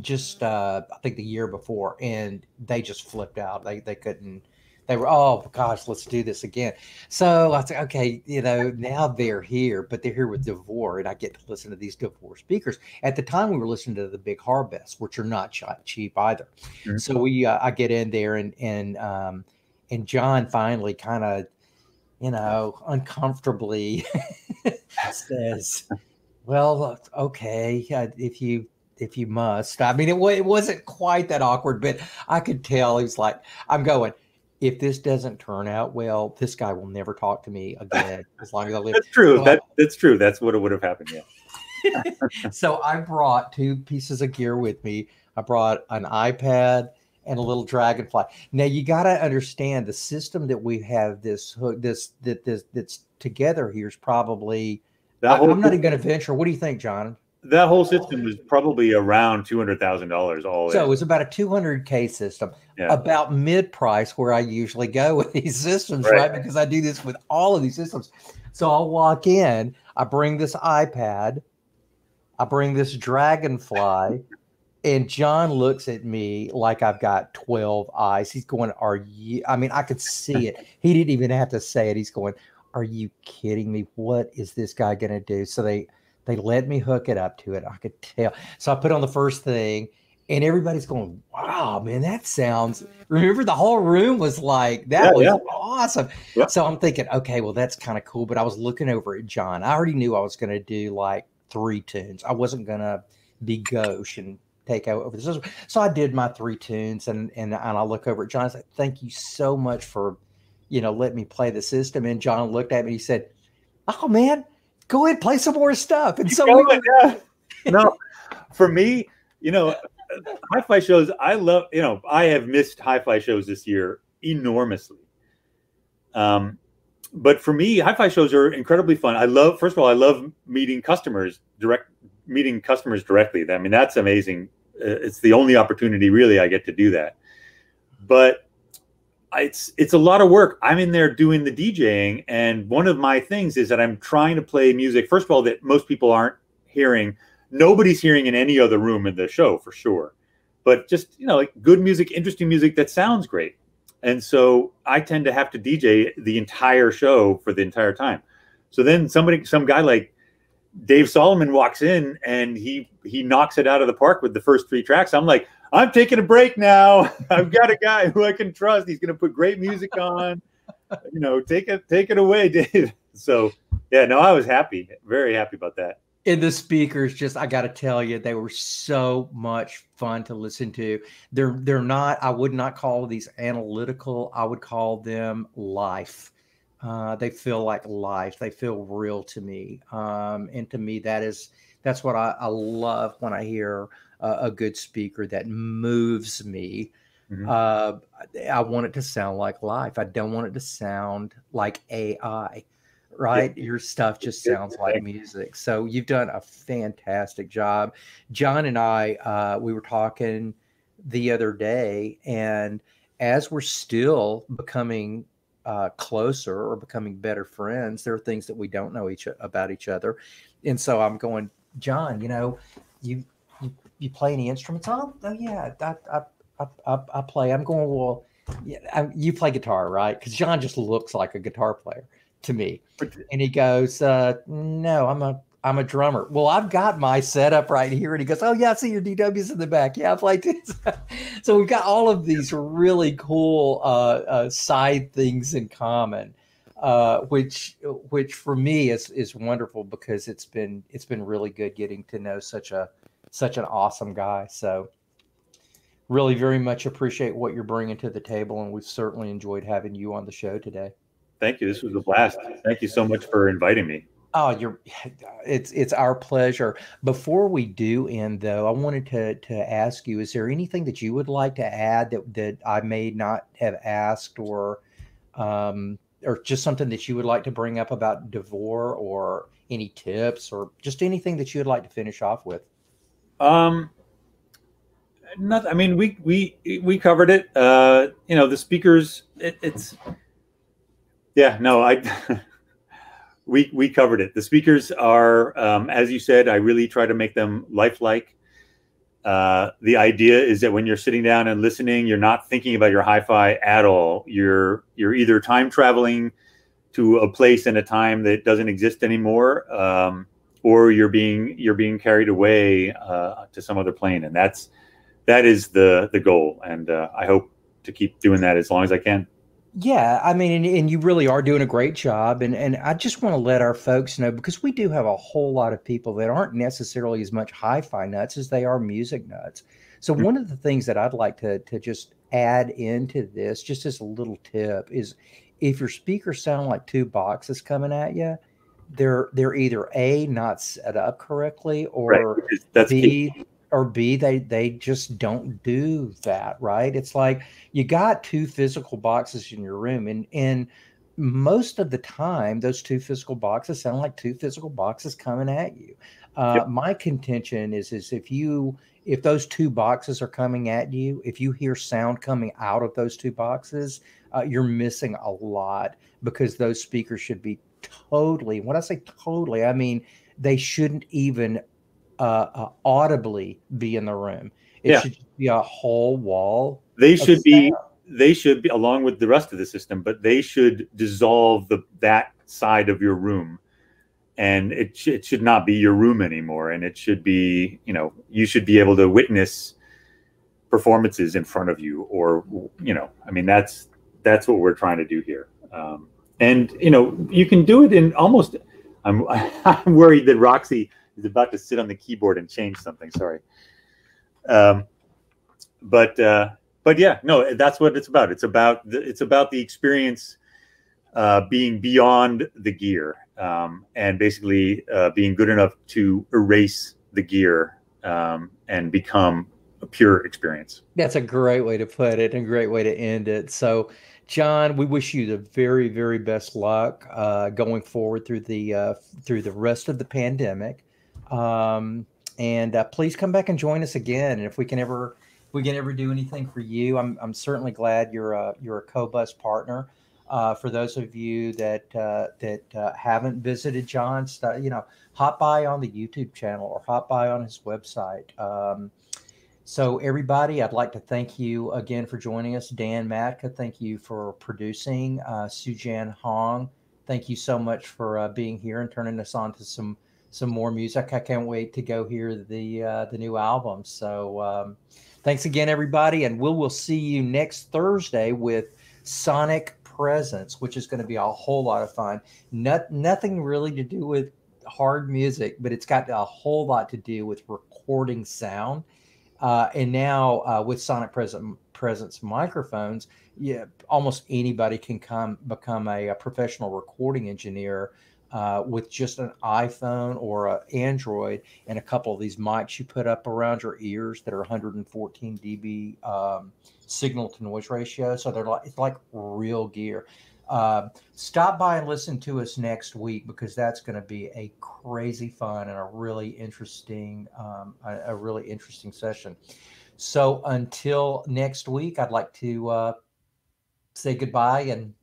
just uh, I think the year before, and they just flipped out. They they couldn't. They were oh gosh, let's do this again. So I said, okay, you know, now they're here, but they're here with DeVore, and I get to listen to these DeVore speakers. At the time, we were listening to the big Harbest, which are not cheap either. Mm-hmm. So we, uh, I get in there, and and um, and John finally kind of, you know, uncomfortably *laughs* says, "Well, okay, if you if you must. I mean, it, it wasn't quite that awkward, but I could tell he was like, I'm going, if this doesn't turn out well, this guy will never talk to me again as long as I live. That's true. So that, that's true. That's what it would have happened. Yeah. *laughs* so I brought two pieces of gear with me. I brought an iPad and a little dragonfly. Now you got to understand the system that we have this hook, this that this that's together here is probably. That whole, I'm not even going to venture. What do you think, John? That whole system was probably around two hundred thousand dollars all. So in. it was about a two hundred k system, yeah. about mid price where I usually go with these systems, right. right? Because I do this with all of these systems. So I'll walk in, I bring this iPad, I bring this Dragonfly, and John looks at me like I've got twelve eyes. He's going, "Are you?" I mean, I could see it. *laughs* He didn't even have to say it. He's going, "Are you kidding me? What is this guy going to do?" So they they let me hook it up to it. I could tell. So I put on the first thing, and everybody's going, "Wow, man, that sounds." Remember, the whole room was like, "That yeah, was yeah. awesome." Yeah. So I'm thinking, okay, well, that's kind of cool. But I was looking over at John. I already knew I was going to do like three tunes. I wasn't going to be gauche and take over the system. So I did my three tunes, and and and I look over at John. I said, "Thank you so much for, you know, let me play the system." And John looked at me. He said, "Oh man." Go ahead, play some more stuff. And so we yeah. *laughs* no, for me, you know, hi-fi shows. I love. You know, I have missed hi-fi shows this year enormously. Um, but for me, hi-fi shows are incredibly fun. I love. First of all, I love meeting customers direct, meeting customers directly. I mean, that's amazing. Uh, it's the only opportunity really I get to do that. But it's it's a lot of work. I'm in there doing the DJing, and one of my things is that I'm trying to play music. First of all, that most people aren't hearing. Nobody's hearing in any other room in the show for sure, but just you know, like good music, interesting music that sounds great. And so I tend to have to DJ the entire show for the entire time. So then somebody, some guy like Dave Solomon walks in and he he knocks it out of the park with the first three tracks. I'm like, I'm taking a break now. *laughs* I've got a guy who I can trust. He's going to put great music on. You know, take it take it away, *laughs* Dave. So yeah, no, I was happy, very happy about that. And the speakers, just I got to tell you, they were so much fun to listen to. They're they're not. I would not call these analytical. I would call them life. Uh, they feel like life. They feel real to me. Um, and to me, that is that's what I, I love when I hear uh, a good speaker that moves me. Mm-hmm. Uh, I want it to sound like life. I don't want it to sound like AI. right? Your stuff just sounds like music. So you've done a fantastic job. John and I, uh, we were talking the other day, and as we're still becoming uh, closer or becoming better friends, there are things that we don't know each about each other, and so I'm going, John. You know, you you, play any instruments? Oh, oh yeah, I, I, I, I, play. I'm going well. Yeah, I, you play guitar, right? Because John just looks like a guitar player to me. And he goes, uh, "No, I'm a I'm a drummer." Well, I've got my setup right here, and he goes, "Oh yeah, I see your DWs in the back. Yeah, I play this." *laughs* so we've got all of these really cool uh, uh, side things in common, uh, which which for me is is wonderful because it's been it's been really good getting to know such a such an awesome guy. So really very much appreciate what you're bringing to the table and we've certainly enjoyed having you on the show today Thank you. This was a blast. Thank you so much for inviting me. Oh, you're it's it's our pleasure. Before we do end though, I wanted to to ask you, is there anything that you would like to add that that I may not have asked or um or just something that you would like to bring up about DeVore or any tips or just anything that you would like to finish off with? Um nothing. I mean, we we we covered it. Uh, you know, the speakers. It, it's yeah, no, I *laughs* we we covered it. The speakers are, um, as you said, I really try to make them lifelike. Uh, the idea is that when you're sitting down and listening, you're not thinking about your hi-fi at all. You're you're either time traveling to a place and a time that doesn't exist anymore, um, or you're being you're being carried away uh, to some other plane, and that's that is the the goal. And uh, I hope to keep doing that as long as I can. Yeah, I mean, and, and you really are doing a great job. And and I just want to let our folks know because we do have a whole lot of people that aren't necessarily as much hi-fi nuts as they are music nuts. So Mhm. one of the things that I'd like to to just add into this, just as a little tip, is if your speakers sound like two boxes coming at you, they're they're either a not set up correctly or is- That's key. B or B they they just don't do that, right? It's like you got two physical boxes in your room and and most of the time those two physical boxes sound like two physical boxes coming at you. Uh, Yep. my contention is is if you if those two boxes are coming at you, if you hear sound coming out of those two boxes, uh, you're missing a lot because those speakers should be totally. When I say totally, I mean they shouldn't even uh, uh, audibly be in the room. It Yeah. should be a whole wall. They should be they should be along with the rest of the system, but they should dissolve the that side of your room, and it sh- it should not be your room anymore. And it should be you know you should be able to witness performances in front of you, or you know I mean that's that's what we're trying to do here. Um, and you know you can do it in almost. I'm *laughs* I'm worried that Roxy is about to sit on the keyboard and change something. Sorry. Um, but uh, but yeah, no, that's what it's about. It's about the, it's about the experience uh, being beyond the gear um, and basically uh, being good enough to erase the gear um, and become a pure experience. That's a great way to put it and a great way to end it. So, John, we wish you the very, very best luck uh, going forward through the uh, through the rest of the pandemic. Um, and uh, please come back and join us again. And if we can ever if we can ever do anything for you, I'm I'm certainly glad you're a you're a Qobuz partner. Uh, for those of you that uh, that uh, haven't visited John's, you know, hop by on the YouTube channel or hop by on his website. Um, so, everybody, I'd like to thank you again for joining us. Dan Matka, thank you for producing. Uh, Sujan Hong, thank you so much for uh, being here and turning us on to some some more music. I can't wait to go hear the uh, the new album. So, um, thanks again, everybody, and we'll we'll see you next Thursday with Sonic Presence, which is going to be a whole lot of fun. Not, nothing really to do with hard music, but it's got a whole lot to do with recording sound. Uh, and now uh, with Sonic Present, Presence microphones, yeah, almost anybody can come become a, a professional recording engineer uh, with just an iPhone or an Android and a couple of these mics you put up around your ears that are 114 dB um, signal to noise ratio. So they're like it's like real gear. Uh, stop by and listen to us next week because that's going to be a crazy fun and a really interesting, um, a, a, really interesting session. So until next week, I'd like to uh, say goodbye and